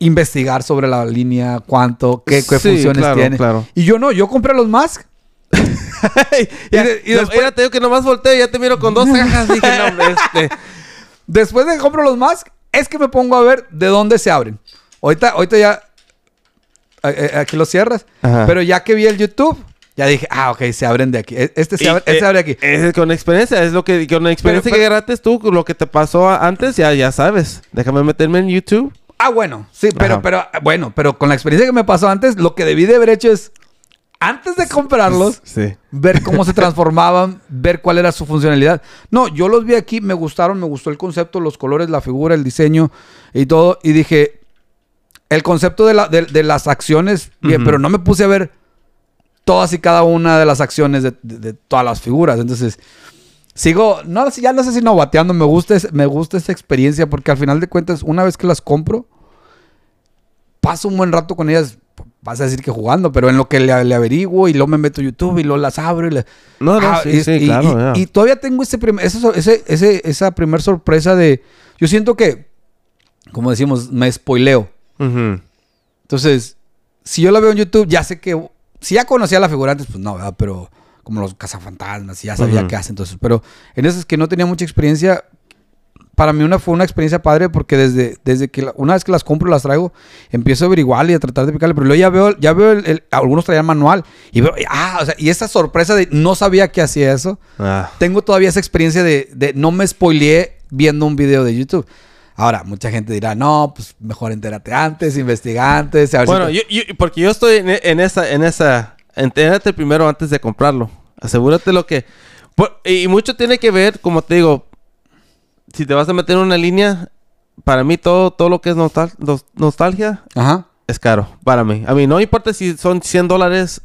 investigar sobre la línea, cuánto, qué, qué Sí, funciones claro, tiene. claro. Y yo no, yo compré los Mask. y, Ya, de- y no, después, mira, te digo que nomás volteo y ya te miro con dos cajas. Dije, no, hombre, este. después de que compro los Mask, es que me pongo a ver de dónde se abren. Ahorita, ahorita ya, aquí lo cierras. Ajá. Pero ya que vi el YouTube, ya dije, ah, ok, se abren de aquí. E- Este se Y, abre, este eh, se abre aquí. Es con experiencia, es lo que con la experiencia pero- que agarraste tú, lo que te pasó antes, ya, ya sabes. Déjame meterme en YouTube. Ah, bueno, sí, pero, Ajá. pero, bueno, pero con la experiencia que me pasó antes, lo que debí de haber hecho es antes de comprarlos, Sí. ver cómo se transformaban, ver cuál era su funcionalidad. No, yo los vi aquí, me gustaron, me gustó el concepto, los colores, la figura, el diseño y todo. Y dije, el concepto de, la- de- de las acciones, bien, pero no me puse a ver todas y cada una de las acciones de, de- de todas las figuras. Entonces, sigo, no, ya no sé si no bateando, me gusta, me gusta esa experiencia porque al final de cuentas, una vez que las compro, paso un buen rato con ellas. Vas a decir que jugando, pero en lo que le, le averiguo y luego me meto a YouTube y luego las abro y le- No, no, Ah, sí, y, sí, y- claro. y- ya. y todavía tengo ese primer, ese, ese, ese- esa primer sorpresa de. Yo siento que, como decimos, me spoileo. Ujú. Entonces, si yo la veo en YouTube, ya sé que. Si ya conocía a la figura antes, pues no, ¿verdad? Pero como los cazafantasmas, y ya sabía Ujú. qué hace. Entonces, pero en esas que no tenía mucha experiencia, para mí una fue una experiencia padre porque desde, desde que la- una vez que las compro las traigo, empiezo a averiguar y a tratar de picarle, pero luego ya veo, ya veo el, el- algunos traían manual y veo, ah, o sea, y esa sorpresa de no sabía que hacía eso. Ah. Tengo todavía esa experiencia de, de no me spoileé viendo un video de YouTube. Ahora, mucha gente dirá, no, pues mejor entérate antes, investiga antes. a ver si Bueno, te- yo, yo- porque yo estoy en, en esa, en esa, entérate primero antes de comprarlo. Asegúrate lo que, por- y mucho tiene que ver, como te digo, si te vas a meter en una línea, para mí todo, todo lo que es nostal- nos- nostalgia Ajá. es caro, para mí. A mí no importa si son 100 dólares,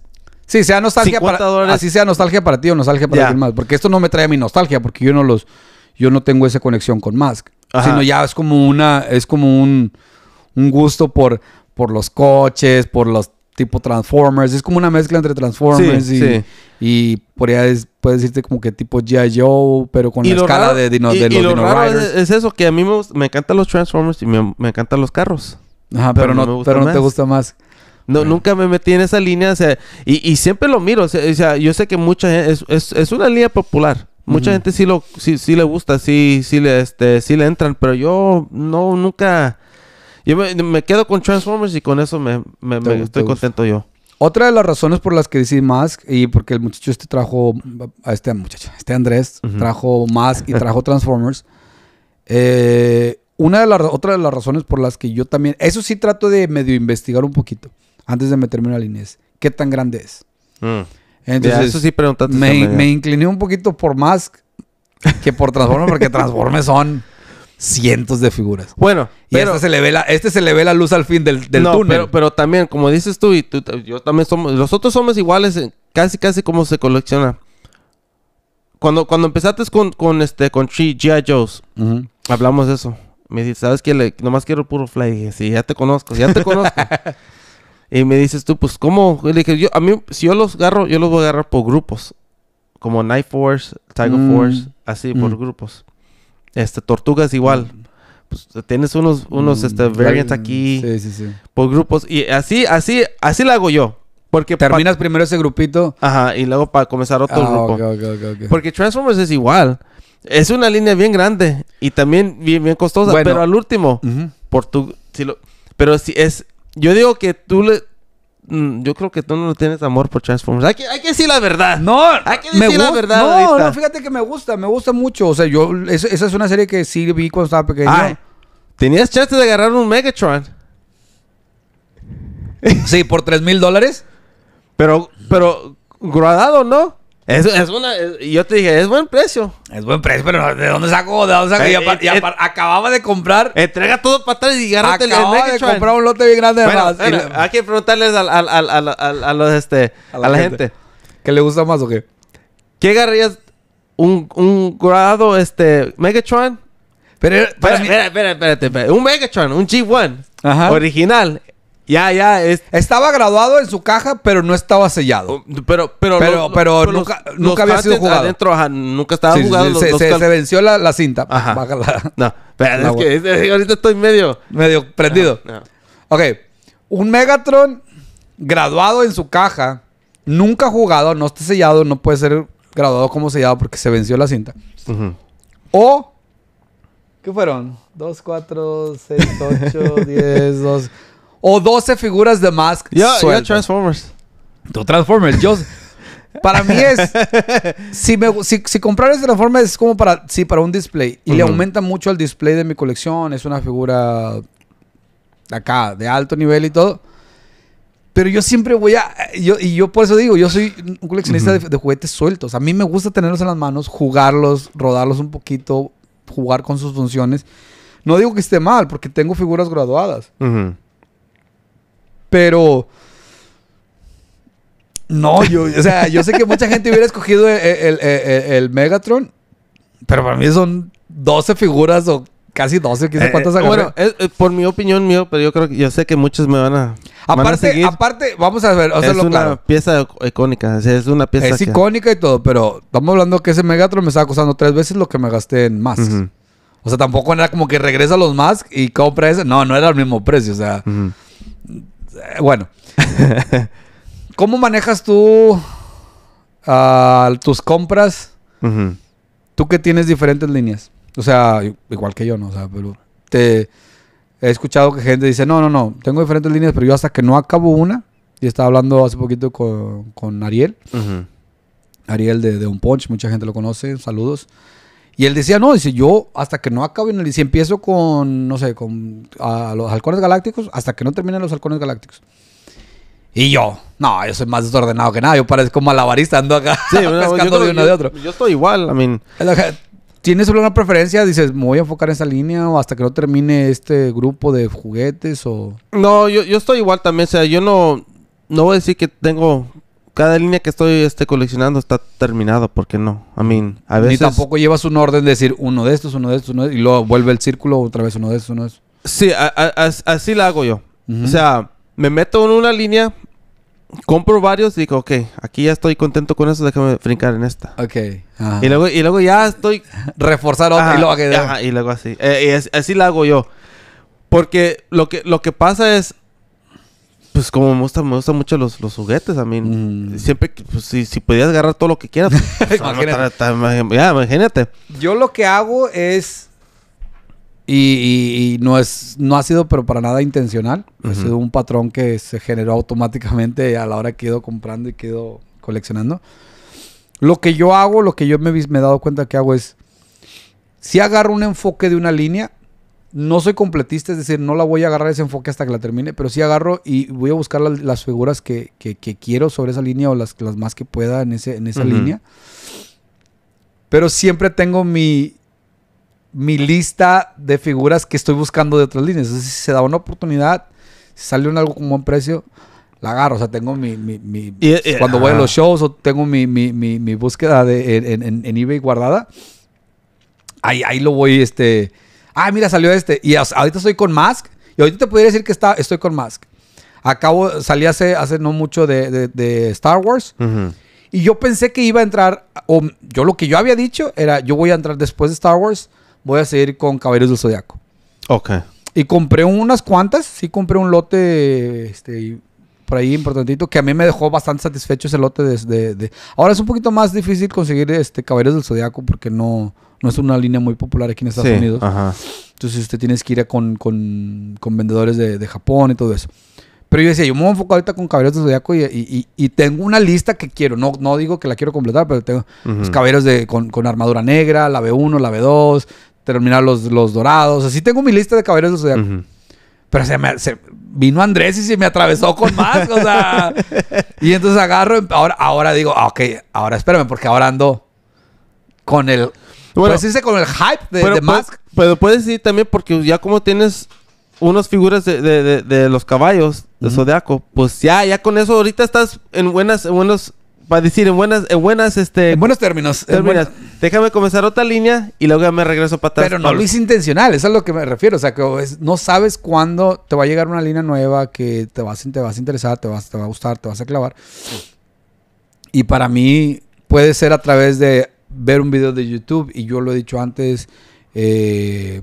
Sí, sea nostalgia 50 para dólares. así sea nostalgia para ti o nostalgia para alguien más, porque esto no me trae a mi nostalgia porque yo no los yo no tengo esa conexión con Mask, Ajá. sino ya es como una es como un, un gusto por por los coches, por los tipo Transformers, es como una mezcla entre Transformers Sí, y, sí. y por allá es, puedes decirte como que tipo G.I. Joe, pero con la escala raro- de, dino, y- de y los lo Dino raro Riders. es, es eso, que a mí me, me encantan los Transformers y me, me encantan los carros. Ajá, pero pero, no pero no te gusta más. No, nunca me metí en esa línea, o sea, y, y siempre lo miro, o sea, yo sé que mucha gente, es, es, es una línea popular, mucha gente sí lo, sí, sí le gusta, sí, sí le, este, sí le entran, pero yo no, nunca, yo me, me quedo con Transformers y con eso me, estoy contento yo. Otra de las razones por las que decidí Mask y porque el muchacho este trajo a este muchacho, este Andrés trajo Mask y trajo Transformers. eh, una de las otra de las razones por las que yo también, eso sí trato de medio investigar un poquito antes de meterme en la línea es qué tan grande es. Mm. Entonces Ya, eso sí preguntaste. me, me incliné un poquito por Mask que por Transformers porque Transformers son cientos de figuras. Bueno, Y pero, este se le ve la este se le ve la luz al fin del, del no, túnel. Pero, pero también, como dices tú y tú, yo también somos, nosotros somos iguales, en casi, casi como se colecciona. Cuando, cuando empezaste con, con este, con G.I. Joe's. Hablamos de eso. Me dice, ¿sabes qué? Le- nomás quiero puro fly. Y dije, sí, ya te conozco, ya te conozco. y me dices tú, pues, ¿cómo? Le dije, yo, a mí, si yo los agarro, yo los voy a agarrar por grupos. Como Night Force, Tiger Mm. Force, así, por Mm. grupos. Este, Tortugas igual. Pues, tienes unos, unos, Mm, este, variants aquí, Sí, sí, sí. por grupos. Y así, así, así la hago yo. Porque pa- Terminas primero ese grupito. Ajá, y luego para comenzar otro Ah, grupo. ok, ok, ok, ok. Porque Transformers es igual. Es una línea bien grande y también bien, bien costosa. Bueno. pero al último, por tu, si lo, pero si es, yo digo que tú le, mm, yo creo que tú no tienes amor por Transformers. Hay que, hay que decir la verdad. No, Hay que me decir la verdad No, ahorita. no, fíjate que me gusta, me gusta mucho. O sea, yo, es- esa es una serie que sí vi cuando estaba pequeño. Ay, tenías chance de agarrar un Megatron, Sí, por 3 mil dólares. pero, pero gradado, ¿no? Es, es una, es- y yo te dije, es buen precio. Es buen precio, pero ¿de dónde saco? ¿De dónde saco? Eh, y eh, apar- acababa de comprar. Entrega todo para atrás y agárrate el- acababa de comprar un lote bien grande de Bueno, más. Bueno, le- hay que preguntarles al- al- al- a, los, este, a la, gente. ¿Qué le gusta más o qué? ¿Qué agarrarías? ¿Un, un grado, este, Megatron? Pero para Espera, mí- espera, espera, espérate, espérate. Un Megatron, un G1. Ajá. Original. Ya, ya, es... Estaba graduado en su caja, pero no estaba sellado. Pero, pero, Pero- pero los- nunca- los nunca había sido jugado. Adentro, ajá, nunca estaba Sí, jugado. sí, se, se- se venció la, la cinta. Ajá. No, es que ahorita estoy medio... medio prendido. Ajá. Ok. Un Megatron graduado en su caja, nunca jugado, no está sellado, no puede ser graduado como sellado porque se venció la cinta. Ujú. O. ¿Qué fueron? 2, 4, 6, 8, 10, 2. O 12 figuras de Mask. Yo, yo. Transformers. Tu Transformers. Yo, para mí es. Si, me, si, si comprar ese Transformers es como para, sí, para un display. Y le aumenta mucho al display de mi colección. Es una figura acá, de alto nivel y todo. Pero yo siempre voy a. Yo, y yo por eso digo, yo soy un coleccionista de, de juguetes sueltos. A mí me gusta tenerlos en las manos, jugarlos, rodarlos un poquito, jugar con sus funciones. No digo que esté mal, porque tengo figuras graduadas. Ujú. Pero. No, yo, o sea, yo sé que mucha gente hubiera escogido el, el- el- el Megatron, pero para mí son 12 figuras o casi 12, quién sabe Eh, cuántas eh, bueno, es- eh, por mi opinión mío, pero yo creo que yo sé que muchos me van a, van a aparte, seguir. aparte, vamos a ver, o sea, es lo una claro. pieza icónica, es una pieza Es que- icónica y todo, pero estamos hablando que ese Megatron me estaba costando tres veces lo que me gasté en. Ujú, O sea, tampoco era como que regresa los más y compra ese. No, no era el mismo precio. O sea, bueno. ¿Cómo manejas tú ah, tus compras? Tú que tienes diferentes líneas. O sea, igual que yo, ¿no? O sea, pero te he escuchado que gente dice, no, no, no, tengo diferentes líneas, pero yo hasta que no acabo una, y estaba hablando hace poquito con, con Ariel. Ariel de, de Un Punch, mucha gente lo conoce, saludos. Y él decía, no, dice, yo hasta que no acabe, en el- si empiezo con, no sé, con ah, los halcones galácticos, hasta que no terminen los halcones galácticos. Y yo, no, yo soy más desordenado que nada, yo parezco malabarista, ando acá Sí, bueno, pescando de uno de yo- otro. yo estoy igual, I mean, ¿Tienes alguna preferencia? Dices, me voy a enfocar en esa línea o hasta que no termine este grupo de juguetes o... No, yo, yo estoy igual también. O sea, yo no, no voy a decir que tengo. Cada línea que estoy este, coleccionando está terminado, porque no. I mean, a veces. Ni tampoco llevas un orden de decir uno de estos, uno de estos, uno de- y luego vuelve el círculo otra vez uno de estos, uno de estos. Sí, a- a- as- así la hago yo. Ujú. O sea, me meto en una línea, compro varios y digo, ok, aquí ya estoy contento con eso, déjame brincar en esta. Ok. ajá. Y luego, y luego ya estoy. Reforzar otra y luego... ajá, y luego así. Eh, y es- así la hago yo. Porque lo que, lo que pasa es. Pues como me gustan me gustan mucho los, los juguetes, a mí. Mm. Siempre, pues, si, si pudieras agarrar todo lo que quieras. pues, Imagínate. ta- ta- ya, imagínate. Yo lo que hago es... Y, y- y no es no ha sido pero para nada intencional. Ha Ujú. sido un patrón que se generó automáticamente a la hora que he ido comprando y que he ido coleccionando. Lo que yo hago, lo que yo me, me he dado cuenta que hago es... Si agarro un enfoque de una línea, no soy completista, es decir, no la voy a agarrar ese enfoque hasta que la termine, pero sí agarro y voy a buscar las, las figuras que, que- que quiero sobre esa línea o las, las más que pueda en, ese, en esa línea. Pero siempre tengo mi, mi lista de figuras que estoy buscando de otras líneas. Entonces, si se da una oportunidad, si sale un algo con buen precio, la agarro. O sea, tengo mi... mi- mi- Y- y- cuando voy a los shows o tengo mi, mi- mi- mi búsqueda de, en, en- en eBay guardada, ahí, ahí lo voy, este... Ah, mira, salió este. Y ahorita estoy con Mask. Y ahorita te podría decir que está, estoy con Mask. Acabo, salí hace, hace no mucho de, de- de Star Wars. Ujú. Y yo pensé que iba a entrar, o yo lo que yo había dicho era, yo voy a entrar después de Star Wars, voy a seguir con Caballeros del Zodiaco. Ok. Y compré unas cuantas, sí compré un lote, este, por ahí importantito, que a mí me dejó bastante satisfecho ese lote de, de- de- Ahora es un poquito más difícil conseguir este Caballeros del Zodiaco porque no, no es una línea muy popular aquí en Estados Sí, Unidos. Ajá. Entonces usted tienes que ir a con, con- con vendedores de, de Japón y todo eso. Pero yo decía, yo me voy a enfocar ahorita con Caballeros del Zodiaco y, y- tengo una lista que quiero. No, no digo que la quiero completar, pero tengo los Ujú. caballeros de, con, con armadura negra, la B1, la B2, terminar los, los dorados. Así tengo mi lista de caballeros del Zodiaco. Ujú. Pero se me, se- vino Andrés y se me atravesó con más, o sea. y entonces agarro, ahora, ahora digo, ah, ok, ahora espérame, porque ahora ando con el. Bueno, pues dice con el hype de, pero, de pero- Mask. pero puedes decir también porque ya como tienes unas figuras de, de- de- de los caballos de. Zodiaco, pues ya, ya con eso ahorita estás en buenas, en buenos, para decir, en buenas, en buenas, este, En buenos términos. en términos. Déjame comenzar otra línea y luego ya me regreso para atrás. pero no lo hice intencional, eso es a lo que me refiero. O sea, que es- no sabes cuándo te va a llegar una línea nueva que te vas, te vas a interesar, te, vas, te va a gustar, te vas a clavar. Y para mí puede ser a través de ver un video de YouTube, y yo lo he dicho antes, eh,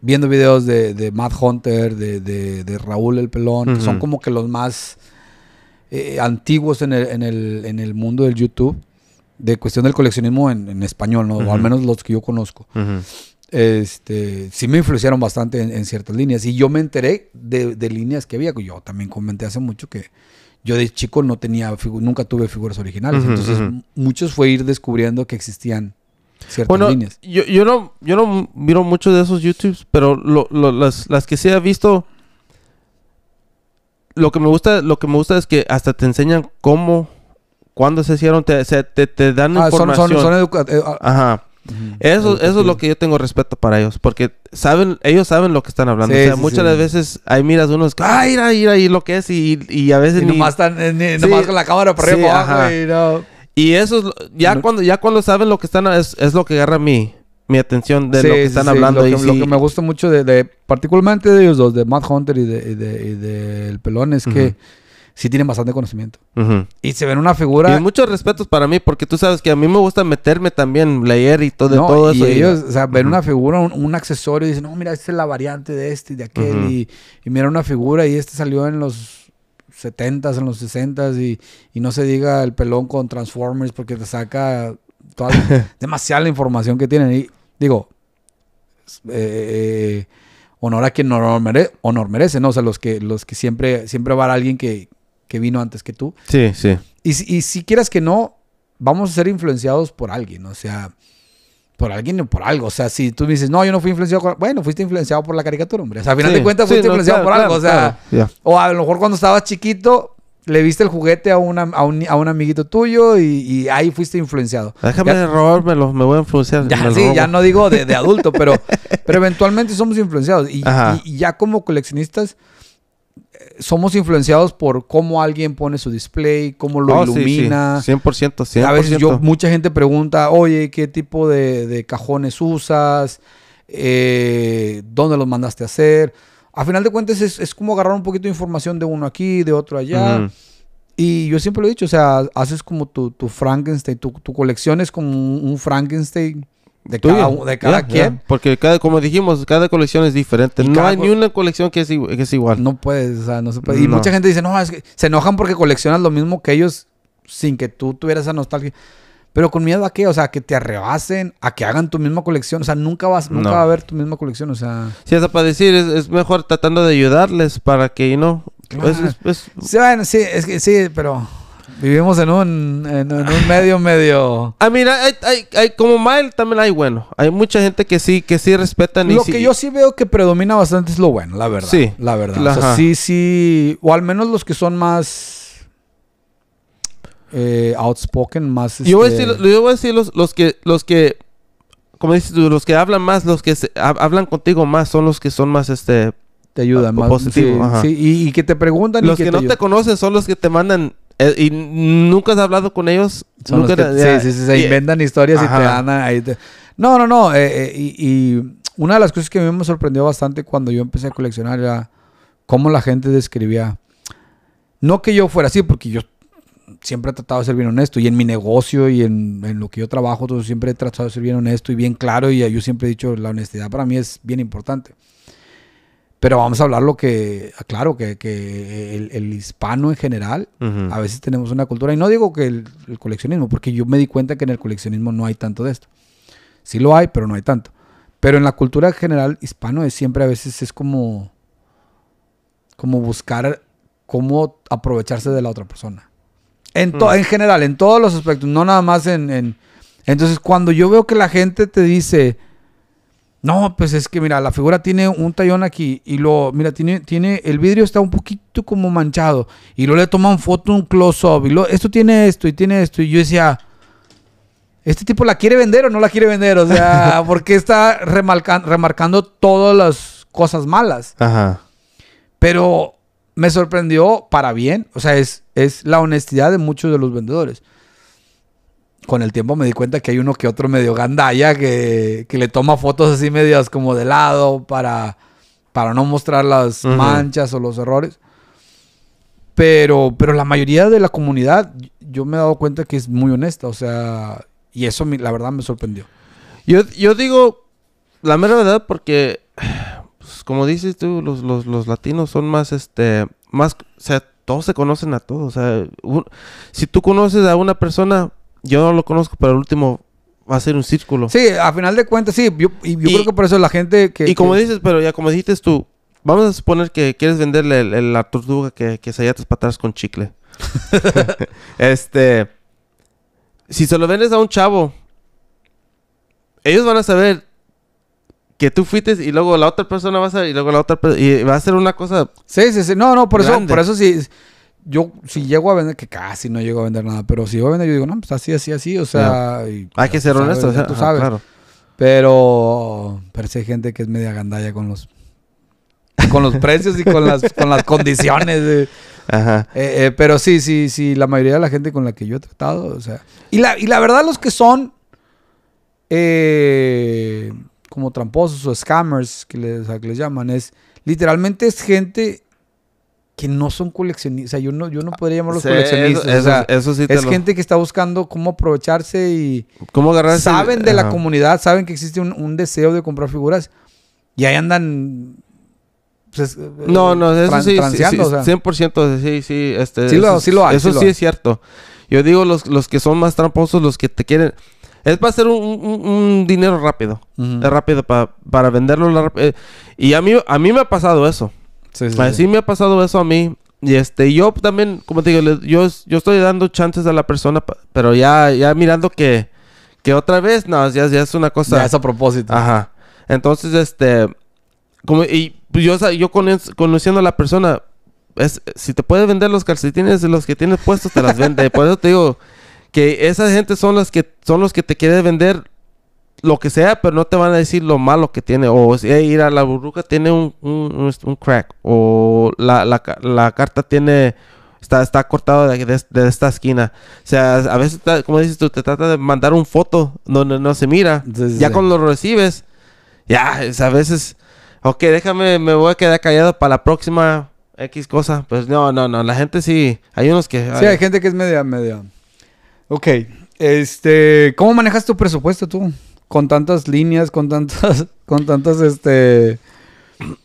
viendo videos de, de Matt Hunter, de, de- de Raúl el Pelón, que son como que los más eh, antiguos en el, en, el, en el mundo del YouTube, de cuestión del coleccionismo en, en español, ¿no? o al menos los que yo conozco Ujú. este, sí me influenciaron bastante en, ciertas líneas. Y yo me enteré de, líneas que había. Yo también comenté hace mucho que yo de chico no tenía, nunca tuve figuras originales. Entonces, muchos fue ir descubriendo que existían ciertas Bueno, líneas. yo, yo no, yo no miro mucho de esos YouTubes, pero lo- lo- las, las que sí he visto, lo que me gusta, lo que me gusta es que hasta te enseñan cómo, cuándo se hicieron, te, se- te, te dan Ah, información. son, son educa- eh, Ajá. ujú, Eso, eso es lo que yo tengo respeto para ellos, porque saben, ellos saben lo que están hablando. Sí, o sea, sí, muchas sí. de veces ahí miras unos que, ah, mira, mira, y lo que es, y, y a veces Y ni- nomás, eh, ni- Sí. nomás con la cámara para arriba y abajo y no. Y eso es, lo- ya No. cuando, ya cuando saben lo que están, es, es lo que agarra mi, mi atención de lo que están hablando. Lo y que, lo sí- que me gusta mucho de, de- particularmente de ellos dos, de Matt Hunter y de, y de- y del pelón, es que Ujú. Sí tienen bastante conocimiento. Y se ven una figura. Y muchos respetos para mí, porque tú sabes que a mí me gusta meterme también, leer y todo, de No, todo y eso. y- ellos, o sea, ven una figura, un, un accesorio y dicen, no, mira, esta es la variante de este y de aquel. Y, y mira una figura y este salió en los 70s, en los 60s y, y no se diga el pelón con Transformers porque te saca toda, demasiada la información que tienen. Y digo, eh, honor a quien honor, mere- honor merece, ¿no? O sea, los que, los que siempre, siempre va a haber alguien que, que vino antes que tú. Sí, sí. Y, si- y si quieras que no, vamos a ser influenciados por alguien, o sea, por alguien o por algo. O sea, si tú me dices, no, yo no fui influenciado, por-", bueno, fuiste influenciado por la caricatura, hombre. O sea, al final Sí, de cuentas sí, fuiste no, influenciado claro, por algo, claro, o sea, claro, o a lo mejor cuando estabas chiquito le viste el juguete a, una, a, un, a un amiguito tuyo y, y ahí fuiste influenciado. Déjame Ya- robármelo, me voy a influenciar. Ya, sí, robo. ya no digo de, de adulto, pero, pero eventualmente somos influenciados. Y, y- y ya como coleccionistas somos influenciados por cómo alguien pone su display, cómo lo Oh, sí, sí. ilumina. 100%, 100%. A veces yo, mucha gente pregunta, oye, ¿qué tipo de, de cajones usas? Eh, ¿Dónde los mandaste a hacer? A final de cuentas es, es como agarrar un poquito de información de uno aquí, de otro allá. Y yo siempre lo he dicho, o sea, haces como tu, tu Frankenstein, tu, tu colección es como un, un Frankenstein de cada, de cada Ya, quien. ya. Porque cada, como dijimos, cada colección es diferente. Y No hay ni una colección que es, que es igual. No puedes, o sea, no se puede. Y No. mucha gente dice, no, es que se enojan porque coleccionas lo mismo que ellos sin que tú tuvieras esa nostalgia. Pero con miedo a qué? O sea, que te arrebasen, a que hagan tu misma colección. O sea, nunca vas, nunca No. va a haber tu misma colección. O sea, Si es para decir, es, es mejor tratando de ayudarles para que, no Claro. es- es- sí, bueno, sí, es que sí, pero vivimos en un, en, en un medio, medio. Ah, mira, hay, hay, hay- como Mile también hay bueno. Hay mucha gente que sí, que sí respetan y Lo sí- que yo sí veo que predomina bastante es lo bueno, la verdad. Sí. La verdad. La- o sea, ajá. sí, sí. O al menos los que son más. eh, outspoken, más. Yo voy a este, decir, yo voy a decir los, los que, los que, como dices tú, los que hablan más, los que se- hab- hablan contigo más, son los que son más, este, te ayudan Ah, más. positivo, sí, y, y que te preguntan los y que, que, no te conocen son los que te mandan eh, y nunca has hablado con ellos. Son los nunca que- te- ya- sí, sí, sí, se y- inventan historias y te dan ahí. te- No, no, no. eh, eh, y, y una de las cosas que a mí me sorprendió bastante cuando yo empecé a coleccionar era cómo la gente describía. No que yo fuera así, porque yo siempre he tratado de ser bien honesto. Y en mi negocio y en, en lo que yo trabajo, todo, siempre he tratado de ser bien honesto y bien claro. Y yo siempre he dicho, la honestidad para mí es bien importante. Pero vamos a hablar lo que, claro, que, que el, el hispano en general a veces tenemos una cultura, y no digo que el, el coleccionismo, porque yo me di cuenta que en el coleccionismo no hay tanto de esto. Sí lo hay, pero no hay tanto. Pero en la cultura general hispano es siempre a veces es como, como buscar cómo aprovecharse de la otra persona. En, to- Mm. en general, en todos los aspectos, no nada más en, en- Entonces, cuando yo veo que la gente te dice, no, pues es que mira, la figura tiene un tallón aquí y lo, mira, tiene, tiene, el vidrio está un poquito como manchado y luego le toman foto un close-up y luego, esto tiene esto y tiene esto y yo decía, ¿este tipo la quiere vender o no la quiere vender? O sea, ¿por qué está remarcan- remarcando todas las cosas malas? Ajá. Pero me sorprendió para bien. O sea, es, es la honestidad de muchos de los vendedores. Con el tiempo me di cuenta que hay uno que otro medio gandalla que, que le toma fotos así medias como de lado para, para no mostrar las manchas o los errores. Pero, pero la mayoría de la comunidad, yo me he dado cuenta que es muy honesta. O sea, y eso mi- la verdad me sorprendió. Yo, yo digo la mera verdad porque, pues, como dices tú, los, los, los latinos son más, este, más, o sea, todos se conocen a todos. O sea, un- si tú conoces a una persona, yo no lo conozco, pero al último va a ser un círculo. Sí, a final de cuentas, sí. Yo, y yo Y- creo que por eso la gente que... y como que- dices, pero ya como dijiste tú, vamos a suponer que quieres venderle el- el- la tortuga que, que se tus patas con chicle. este, si se lo vendes a un chavo, ellos van a saber que tú fuiste y luego la otra persona va a ser y luego la otra persona y va a ser una cosa Sí, sí, sí. No, no, por eso, por eso sí. Yo, si llego a vender, que casi no llego a vender nada, pero si llego a vender, yo digo, no, pues así, así, así, o sea. y- hay que ser honesto tú ajá, sabes. claro. Pero, sí hay gente que es media gandalla con los, con los precios y con las, con las condiciones. de- Ajá. eh, eh, pero sí, sí, sí, la mayoría de la gente con la que yo he tratado, o sea. Y la, y la verdad, los que son eh, como tramposos o scammers, que les, que les llaman, es literalmente es gente que no son coleccionistas. O sea, yo no, yo no podría llamarlos Sí, coleccionistas. eso, o sea, eso- eso sí te es lo- gente que está buscando cómo aprovecharse y cómo saben de la comunidad, saben que existe un, un deseo de comprar figuras y ahí andan. pues, eh, No, no, eso tran- sí, sí, sí, o sea. 100%, sí, sí, este, Sí lo- eso, sí lo hay, Eso sí sí, lo hay. es cierto. Yo digo los, los que son más tramposos, los que te quieren... Es para hacer un, un- un dinero rápido. Es rápido pa- para venderlo. eh, y a mí, a mí me ha pasado eso. Sí, sí, Ah, sí. Me ha pasado eso a mí. Y este, yo también, como te digo, yo, yo estoy dando chances a la persona, pero ya, ya mirando que, que otra vez, no, ya, ya es una cosa... Ya es a propósito. Ajá. Entonces, este, como, y pues yo, yo cono- conociendo a la persona, es, si te puede vender los calcetines de los que tienes puestos, te las vende. Por eso te digo que esa gente son las que, son los que te quieren vender lo que sea, pero no te van a decir lo malo que tiene. O si "Ey, ir a la burbuja tiene un, un, crack. O la, la, la carta tiene... Está, está cortado de, de- de esta esquina. O sea, a veces, como dices tú, te trata de mandar un foto donde no se mira. Sí, sí, ya sí. cuando lo recibes, ya, es a veces, ok, déjame, me voy a quedar callado para la próxima X cosa. Pues no, no, no, la gente sí, hay unos que... Sí, hay gente que es media, media. Ok. Este, ¿cómo manejas tu presupuesto tú? Con tantas líneas, con tantas, con tantas, este,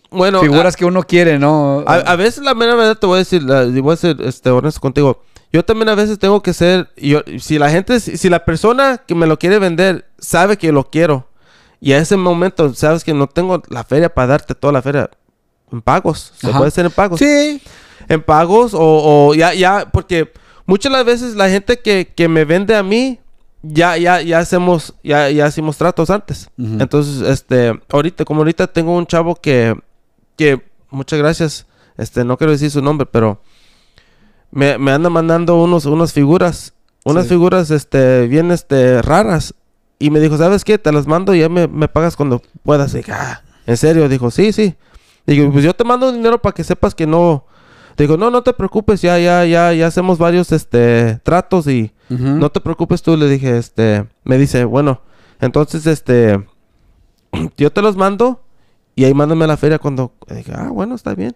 bueno, figuras que uno quiere, ¿no? A, a veces la mera verdad te voy a decir, la- voy a ser este, honesto contigo. Yo también a veces tengo que ser, yo, si la gente, si, si la persona que me lo quiere vender sabe que lo quiero y a ese momento sabes que no tengo la feria para darte toda la feria en pagos, se Ajá. puede hacer en pagos. Sí. En pagos o, o ya, ya, porque muchas de las veces la gente que, que me vende a mí, ya, ya, ya hacemos, ya, ya hicimos tratos antes. Entonces, este, ahorita, como ahorita tengo un chavo que, que, muchas gracias, este, no quiero decir su nombre, pero me, me anda mandando unos, unas figuras, unas Sí. figuras, este, bien, este, raras. Y me dijo, ¿sabes qué? Te las mando y ya me, me pagas cuando puedas. Y dije, ah, ¿en serio? Dijo, sí, sí. Digo, pues yo te mando dinero para que sepas que no... Digo, no, no te preocupes, ya, ya, ya, ya hacemos varios, este, tratos y... No te preocupes tú, le dije, este, me dice, bueno, entonces, este, yo te los mando y ahí mándame a la feria cuando, dije, ah, bueno, está bien.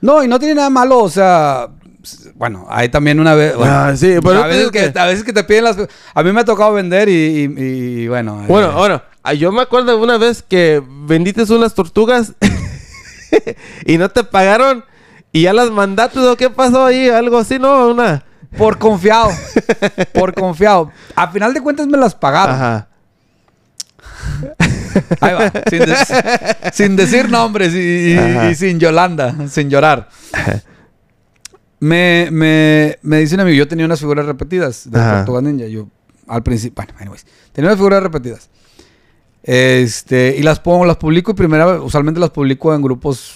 No, y no tiene nada malo, o sea, bueno, hay también una vez, bueno, Ah, sí, pero a, te veces que, que- a veces que te piden las, a mí me ha tocado vender y, y- y, bueno, eh, Bueno, ahora, ah, yo me acuerdo de una vez que vendiste unas tortugas y no te pagaron y ya las mandaste, ¿o qué pasó ahí? Algo así, ¿no? Una... por confiado, por confiado, a final de cuentas me las pagaron, Ajá. ahí va, sin, decir nombres y, y- Ajá. y sin Yolanda, sin llorar. Me, me, me dice un amigo, yo tenía unas figuras repetidas de Ajá. Tortugas Ninja. Yo, al principio, bueno, anyways, tenía unas figuras repetidas. Este, y las pongo, las publico y primero, usualmente las publico en grupos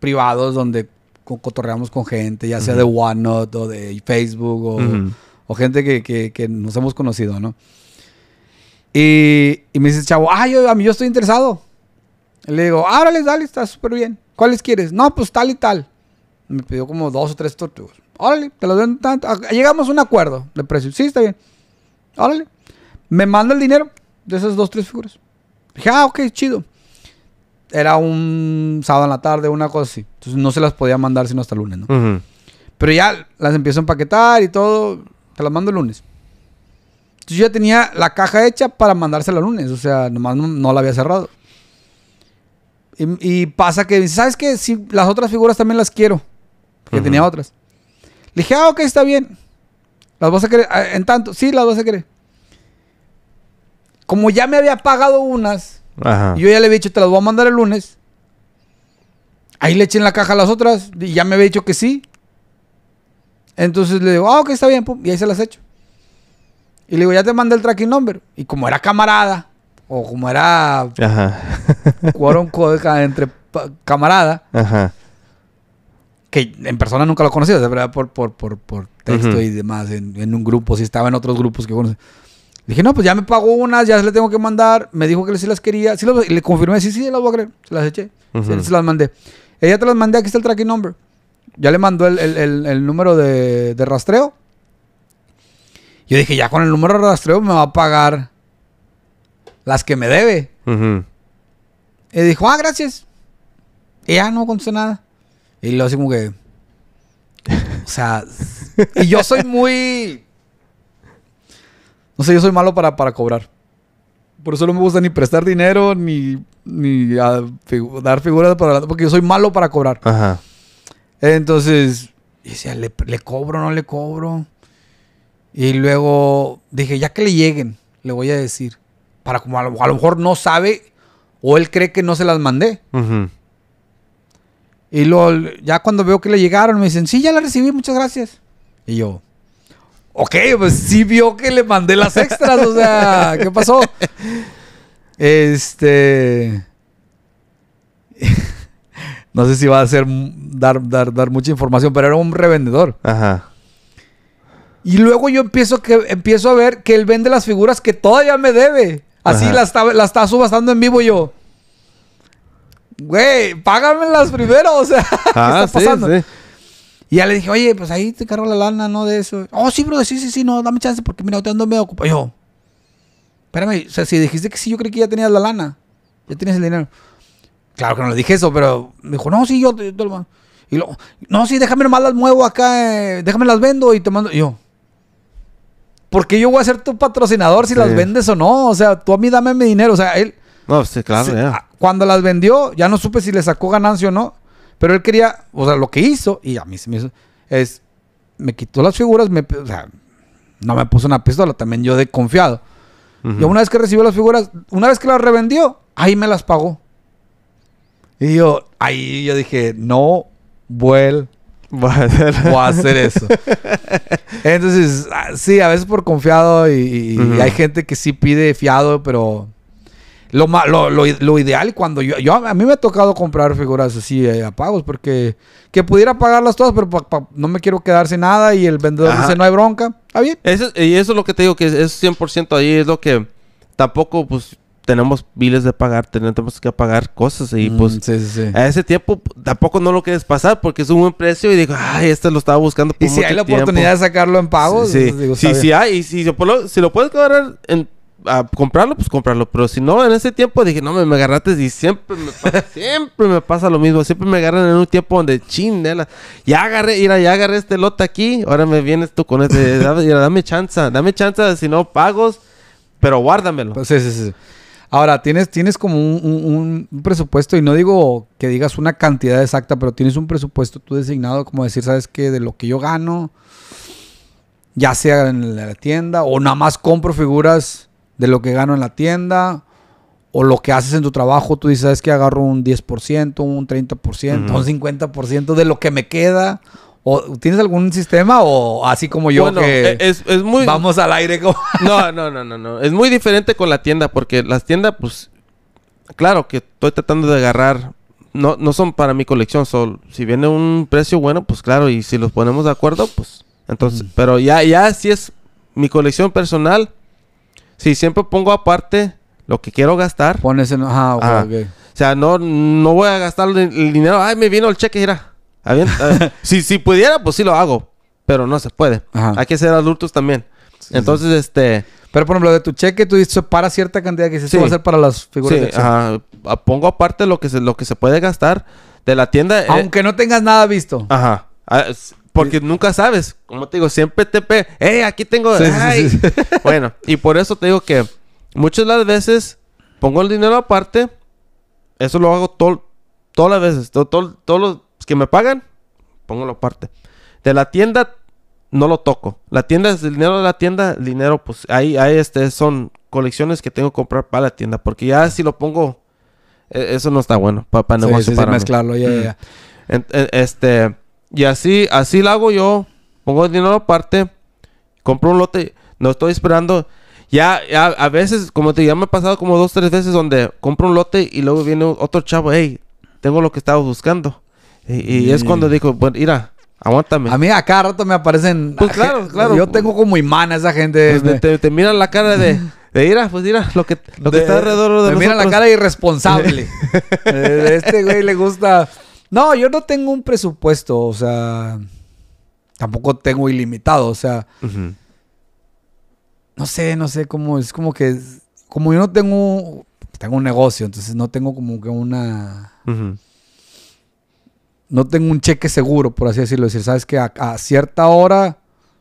privados donde cotorreamos con gente, ya sea de OneNote o de Facebook o, Ujú. o gente que, que- que nos hemos conocido, ¿no? Y, y me dice, el chavo, ah, yo, a mí yo estoy interesado. Y le digo, ah, órale, dale, está súper bien. ¿Cuáles quieres? No, pues tal y tal. Me pidió como dos o tres tortugas. Órale, te los doy tanto. Ah, Llegamos a un acuerdo de precio. Sí, está bien. Órale. Me manda el dinero de esas dos, tres figuras. Dije, ah, ok, chido. Era un sábado en la tarde, una cosa así. Entonces no se las podía mandar sino hasta el lunes, ¿no? Ujú. Pero ya las empiezo a empaquetar y todo. Te las mando el lunes. Entonces yo ya tenía la caja hecha para mandársela el lunes. O sea, nomás no, no la había cerrado. Y, y pasa que dice, ¿sabes qué? Si las otras figuras también las quiero. Porque Ujú. tenía otras. Le dije, ah, ok, está bien. ¿Las vas a querer? Ah, En tanto, sí, las vas a querer. Como ya me había pagado unas, Ajá. y yo ya le había dicho, te las voy a mandar el lunes. Ahí le eché en la caja las otras. Y ya me había dicho que sí. Entonces le digo, ah, ok, está bien. pum, y ahí se las echo. Y le digo, ya te mandé el tracking number. Y como era camarada, o como era Ajá. quote, entre camarada, Ajá. que en persona nunca lo conocía, de verdad, por, por, por, por texto Ujú. y demás, en, en un grupo, si estaba en otros grupos que conocí. Dije, no, pues ya me pagó unas, ya se le tengo que mandar. Me dijo que sí las quería. Sí las- y le confirmé, sí, sí, las voy a creer. Se las eché. Sí, se las mandé. Ella te las mandé, aquí está el tracking number. Ya le mandó el, el- el- el número de, de rastreo. Yo dije, ya con el número de rastreo me va a pagar las que me debe. Y dijo, ah, gracias. Y ya no contestó nada. Y luego así como que... O sea... y yo soy muy... No sé, yo soy malo para, para cobrar. Por eso no me gusta ni prestar dinero, ni, ni ah, figu- dar figuras para adelante, porque yo soy malo para cobrar. Ajá. Entonces, decía, ¿le, le cobro no le cobro? Y luego dije, ya que le lleguen, le voy a decir. Para como a lo, a lo mejor no sabe o él cree que no se las mandé. Y luego, ya cuando veo que le llegaron, me dicen, sí, ya la recibí, muchas gracias. Y yo, ok, pues sí vio que le mandé las extras, o sea, ¿qué pasó? Este... no sé si va a ser dar, dar, dar mucha información, pero era un revendedor. Ajá. Y luego yo empiezo, que, empiezo a ver que él vende las figuras que todavía me debe. Así las está, la está subastando en vivo yo. Güey, págamelas primero, o sea, ¿qué Ah, está sí, pasando? sí. Y ya le dije, oye, pues ahí te cargo la lana, ¿no? De eso. Oh, sí, bro, sí, sí, sí, no, dame chance porque mira, te ando medio ocupado. Yo, espérame, o sea, si dijiste que sí, yo creí que ya tenías la lana. Ya tienes el dinero. Claro que no le dije eso, pero me dijo, no, sí, yo te, te lo mando. Y luego, no, sí, déjame nomás las muevo acá, eh, déjame las vendo y te mando. Y yo, ¿por qué yo voy a ser tu patrocinador si Sí. las vendes o no? O sea, tú a mí dame mi dinero. O sea, él, No, sí, claro, se- ya. cuando las vendió, ya no supe si le sacó ganancia o no. Pero él quería, o sea, lo que hizo, y a mí se me hizo, es, me quitó las figuras, me, o sea, no me puso una pistola, también yo de confiado. Y una vez que recibió las figuras, una vez que las revendió, ahí me las pagó. Y yo, ahí yo dije, no vuelvo Va a hacer eso. Entonces, ah, sí, a veces por confiado y, y- Ujú. y hay gente que sí pide fiado, pero lo, lo, lo, lo ideal cuando yo, yo, a mí me ha tocado comprar figuras así eh, a pagos porque que pudiera pagarlas todas, pero pa- pa- no me quiero quedar sin nada y el vendedor Ajá. dice no hay bronca. Está bien. Eso, y eso es lo que te digo, que es 100% ahí, es lo que tampoco, pues, tenemos biles de pagar, tenemos que pagar cosas y, pues, Mm, sí, sí, sí. a ese tiempo tampoco no lo quieres pasar porque es un buen precio y digo, ay, este lo estaba buscando por Y si mucho hay la tiempo". oportunidad de sacarlo en pagos, Sí, digo, sí, sí hay, y si, lo- si lo puedes cobrar en a comprarlo, pues comprarlo. Pero si no, en ese tiempo dije, no, me, me agarraste y siempre me, pasa, siempre me pasa lo mismo. Siempre me agarran en un tiempo donde chinela. Ya agarré, mira, ya agarré este lote aquí. Ahora me vienes tú con este. dame, mira, dame chance, dame chance, si no pagos, pero guárdamelo. Pues, sí, sí, sí. Ahora, tienes, tienes como un, un- un presupuesto, y no digo que digas una cantidad exacta, pero tienes un presupuesto tú designado, como decir, ¿sabes qué? De lo que yo gano, ya sea en la tienda, o nada más compro figuras de lo que gano en la tienda, o lo que haces en tu trabajo, tú dices, ¿sabes qué? Agarro un 10%, un 30%, Ujú. un 50% de lo que me queda. ¿O tienes algún sistema o así como yo bueno, que e- es, es muy. vamos al aire como... No, no, no, no, no. Es muy diferente con la tienda porque las tiendas, pues, claro que estoy tratando de agarrar. No, no son para mi colección, son, si viene un precio bueno, pues claro, y si los ponemos de acuerdo, pues, entonces, Ujú. pero ya, ya si es mi colección personal, si siempre pongo aparte lo que quiero gastar, Pones en... Ah. ok. o sea, no, no voy a gastar el, el dinero, ay, me vino el cheque, mira. Si, si pudiera, pues sí lo hago, pero no se puede. Ajá. Hay que ser adultos también. Sí, Entonces, este... Pero por ejemplo, de tu cheque tú dices para cierta cantidad que dices, Sí. esto va a ser para las figuras Sí, de ajá. Ah, Pongo aparte lo que se, lo que se puede gastar de la tienda. eh, Aunque no tengas nada visto. ajá. Porque nunca sabes. Como te digo, siempre te pe... ¡Eh, aquí tengo! Sí, ay". sí, sí. bueno, y por eso te digo que muchas de las veces pongo el dinero aparte. Eso lo hago todo, todas las veces. to- to- todos los que me pagan, pongo aparte. De la tienda, no lo toco. La tienda es el dinero de la tienda. El dinero, pues ahí, ahí este, son colecciones que tengo que comprar para la tienda. Porque ya si lo pongo, e- eso no está bueno para Sí, negocio para mezclarlo, ya, ya, Mm. ya. En- en- este, y así, así lo hago yo. Pongo el dinero aparte, compro un lote, no estoy esperando. Ya, ya, a veces, como te digo, ya me ha pasado como dos, tres veces donde compro un lote y luego viene otro chavo, hey, tengo lo que estaba buscando. Y, y es Mm. cuando digo, bueno, mira, aguántame. A mí a cada rato me aparecen... Pues claro, claro. Yo tengo como imán a esa gente. Pues te, te miran la cara de, de mira, pues mira, lo que, lo que de- está alrededor de me miran la nosotros. cara irresponsable. Eh, este güey le gusta... No, yo no tengo un presupuesto, o sea... Tampoco tengo ilimitado, o sea... No sé, no sé cómo es como que... Como yo no tengo... Tengo un negocio, entonces no tengo como que una... No tengo un cheque seguro, por así decirlo. Decir, sabes que a, a cierta hora,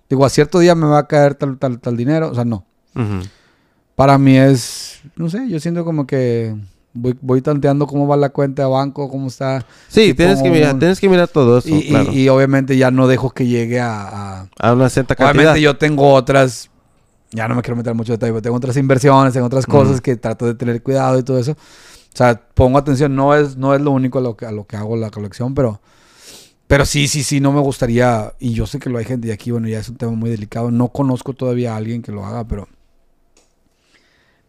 digo, a cierto día me va a caer tal, tal, tal dinero. O sea, no. Para mí es, no sé, yo siento como que voy, voy tanteando cómo va la cuenta de banco, cómo está. Sí, tienes que mirar, tienes que mirar todo eso, Y, y- claro. y obviamente ya no dejo que llegue a... a- a una cierta cantidad. Obviamente yo tengo otras, ya no me quiero meter mucho detalle, pero tengo otras inversiones, tengo otras cosas Ujú. que trato de tener cuidado y todo eso. O sea, pongo atención, no es, no es lo único a lo, que, a lo que hago la colección, pero, pero sí, sí, sí, no me gustaría, y yo sé que lo hay gente, y aquí, bueno, ya es un tema muy delicado, no conozco todavía a alguien que lo haga, pero,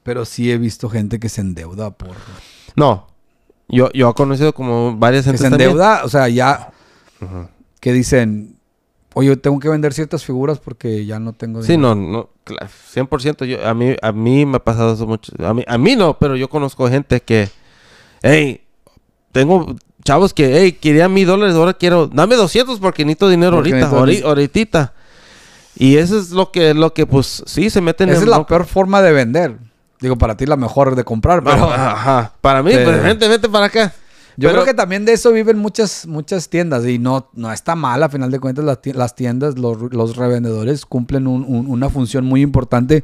pero sí he visto gente que se endeuda por... No. Yo, yo he conocido como varias Que gente se también. endeuda, o sea, ya que dicen, oye, tengo que vender ciertas figuras porque ya no tengo Sí, dinero". no, no, cla- 100%. Yo, a, mí, a mí me ha pasado eso mucho. A mí, a mí no, pero yo conozco gente que, hey, tengo chavos que, hey, quería mil dólares, ahora quiero, dame 200 porque necesito dinero Porque ahorita, necesito ahorita. Y eso es lo que, lo que, pues, sí, se meten Esa en es la peor forma de vender. Digo, para ti la mejor de comprar, pero ajá. Para mí, Pero- pues, vente, vente para acá. yo Pero- creo que también de eso viven muchas, muchas tiendas y no, no está mal, a final de cuentas las ti- las tiendas, los, los revendedores cumplen un- un- una función muy importante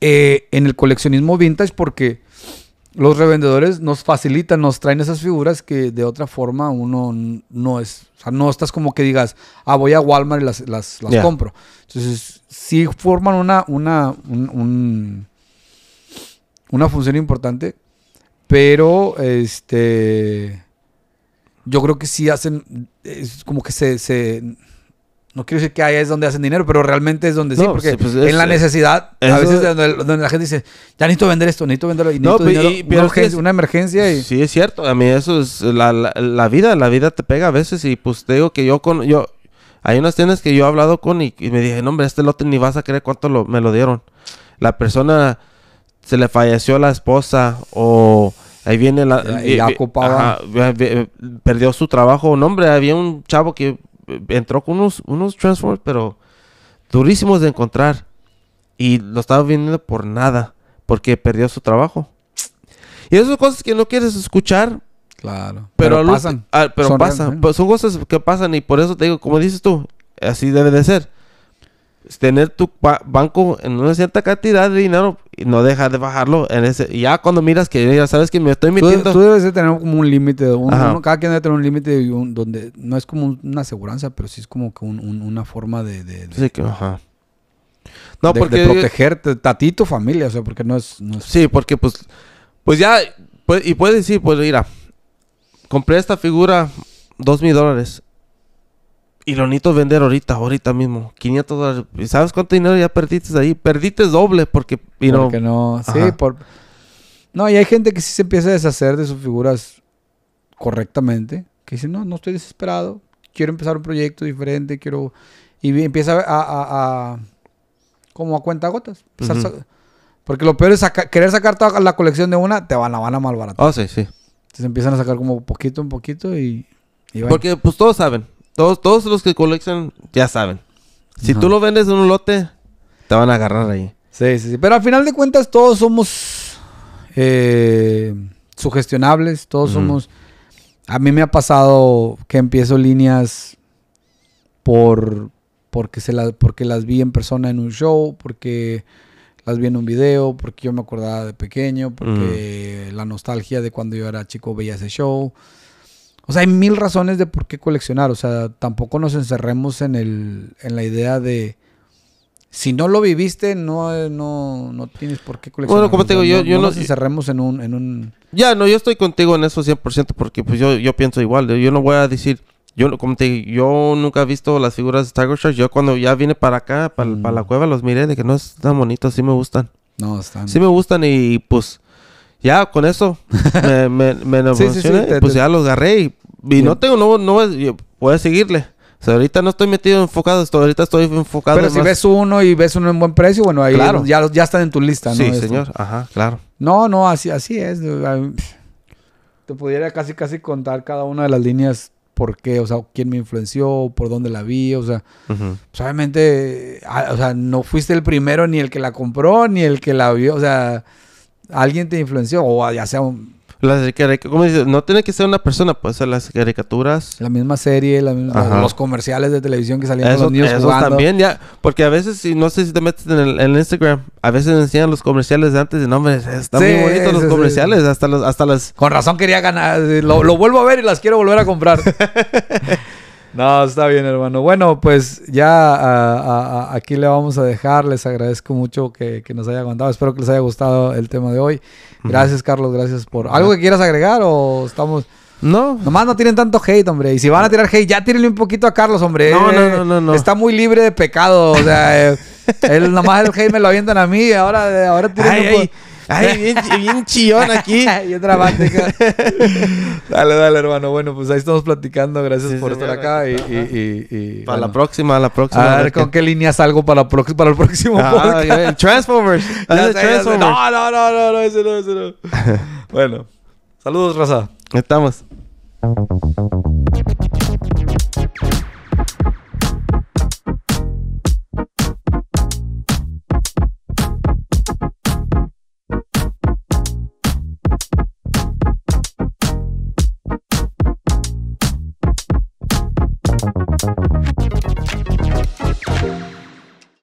eh, en el coleccionismo vintage porque los revendedores nos facilitan, nos traen esas figuras que de otra forma uno no es, o sea, no estás como que digas, ah, voy a Walmart y las, las, las compro. Entonces, sí forman una, una, un- un- una función importante, pero este, yo creo que sí hacen, es como que se, se no quiero decir que ahí es donde hacen dinero, pero realmente es donde sí, No, porque sí, pues es- en la necesidad, a eso- veces donde, donde la gente dice, ya necesito vender esto, necesito venderlo, y No, necesito pero- dinero, y- una, urgencia- es- una emergencia y... Sí, es cierto. A mí eso es la, la, la vida. La vida te pega a veces y pues te digo que yo con... yo Hay unas tiendas que yo he hablado con y, y me dije, no hombre, este lote ni vas a creer cuánto lo, me lo dieron. La persona se le falleció la esposa o ahí viene la... Ya- y ocupaba. ajá, ve- ve- perdió su trabajo. No hombre, había un chavo que eh, entró con unos, unos Transformers, pero durísimos de encontrar. Y lo estaba vendiendo por nada, porque perdió su trabajo. Y esas son cosas que no quieres escuchar, Claro. pero, Pero, pasan. ah, pero Son pasan. real- Pues son cosas que pasan y por eso te digo, como dices tú, así debe de ser. Tener tu ba- banco en una cierta cantidad de dinero y no dejar de bajarlo en ese. Ya cuando miras que ya sabes que me estoy metiendo. tú debes de tener como un límite, cada quien debe tener un límite donde no es como un- una aseguranza, pero sí es como que un- un- una forma de, de, de- Sí, que- ajá. No, de- porque. de protegerte a ti y tu familia, o sea, porque no es... no es- Sí, porque pues. Pues ya. pues- y puedes decir, pues mira. Compré esta figura, dos mil dólares. Y lo necesito vender ahorita, ahorita mismo. 500 dólares. ¿Y sabes cuánto dinero ya perdiste ahí? Perdiste doble porque. Y no, porque no... Sí, Ajá. por... No, y hay gente que sí se empieza a deshacer de sus figuras correctamente, que dice, no, no estoy desesperado, quiero empezar un proyecto diferente, quiero... Y empieza a... a- a- como a cuenta gotas. Ujú. Porque lo peor es saca- querer sacar toda la colección de una, te van, la van a malbaratar. Oh, sí, sí. Entonces empiezan a sacar como poquito en poquito y... Porque pues todos saben. Todos, todos los que coleccionan ya saben. Si Ajá. tú lo vendes en un lote, te van a agarrar ahí. Sí, sí, sí. Pero al final de cuentas todos somos eh, sugestionables, todos Ujú. somos... A mí me ha pasado que empiezo líneas por porque se las porque las vi en persona en un show, porque las vi en un video, porque yo me acordaba de pequeño, porque la nostalgia de cuando yo era chico veía ese show. O sea, hay mil razones de por qué coleccionar. O sea, tampoco nos encerremos en el en la idea de si no lo viviste, no, no, no tienes por qué coleccionar. Bueno, como te O sea, digo, yo- no, yo no no- nos encerremos en un, en un Ya, no, yo estoy contigo en eso 100% porque pues yo, yo pienso igual. Yo no voy a decir, yo como te digo, yo nunca he visto las figuras de Tiger Shark. Yo cuando ya vine para acá, para, Mm. para la cueva, los miré de que no están bonitos, sí me gustan. No, están. Sí me gustan y pues ya con eso me, me, me Sí, sí, sí, te- pues te- ya los agarré y, y no tengo, no, no, yo voy a seguirle. O sea, ahorita no estoy metido enfocado, esto, ahorita estoy enfocado Pero en si más- ves uno y ves uno en buen precio, bueno, ahí Claro. ya, ya están en tu lista, ¿no? Sí, Esto. señor, ajá, claro. No, no, así, así es. Te pudiera casi, casi contar cada una de las líneas por qué, o sea, quién me influenció, por dónde la vi, o sea, pues obviamente, ah, o sea, no fuiste el primero ni el que la compró, ni el que la vio, o sea, alguien te influenció, o ya sea un- Las ¿cómo dices? No tiene que ser una persona, puede ser las caricaturas. la misma serie, la misma- los comerciales de televisión que salían Eso, los niños esos jugando. también, ya. Porque a veces, si no sé si te metes en el, en Instagram, a veces enseñan los comerciales de antes. Y no, hombre, están Sí, muy bonitos los sí, sí. comerciales. Hasta, los, hasta las. Con razón quería ganar. Lo, lo vuelvo a ver y las quiero volver a comprar. no, está bien, hermano. Bueno, pues ya a- a- a- aquí le vamos a dejar. Les agradezco mucho que, que nos haya aguantado. Espero que les haya gustado el tema de hoy. Gracias, Carlos. Gracias por... ¿Algo que quieras agregar o estamos...? No, Nomás no tienen tanto hate, hombre. Y si van a tirar hate, ya tírenle un poquito a Carlos, hombre. No, no, Eh, no, no, no. Está muy libre de pecado. O sea, eh, él, nomás el hate me lo avientan a mí. Ahora, ahora tírenle Ay, un ay, bien, bien chillón aquí. y otra dale, dale, hermano. Bueno, pues ahí estamos platicando. Gracias Sí, por estar acá. Y, Ajá. y- y- y, Para la próxima, la próxima. A ver con qué línea salgo para, el próximo Ah, podcast. el el. Transformers. No, no, no, no, no, ese no, ese no. bueno, saludos, raza. Estamos.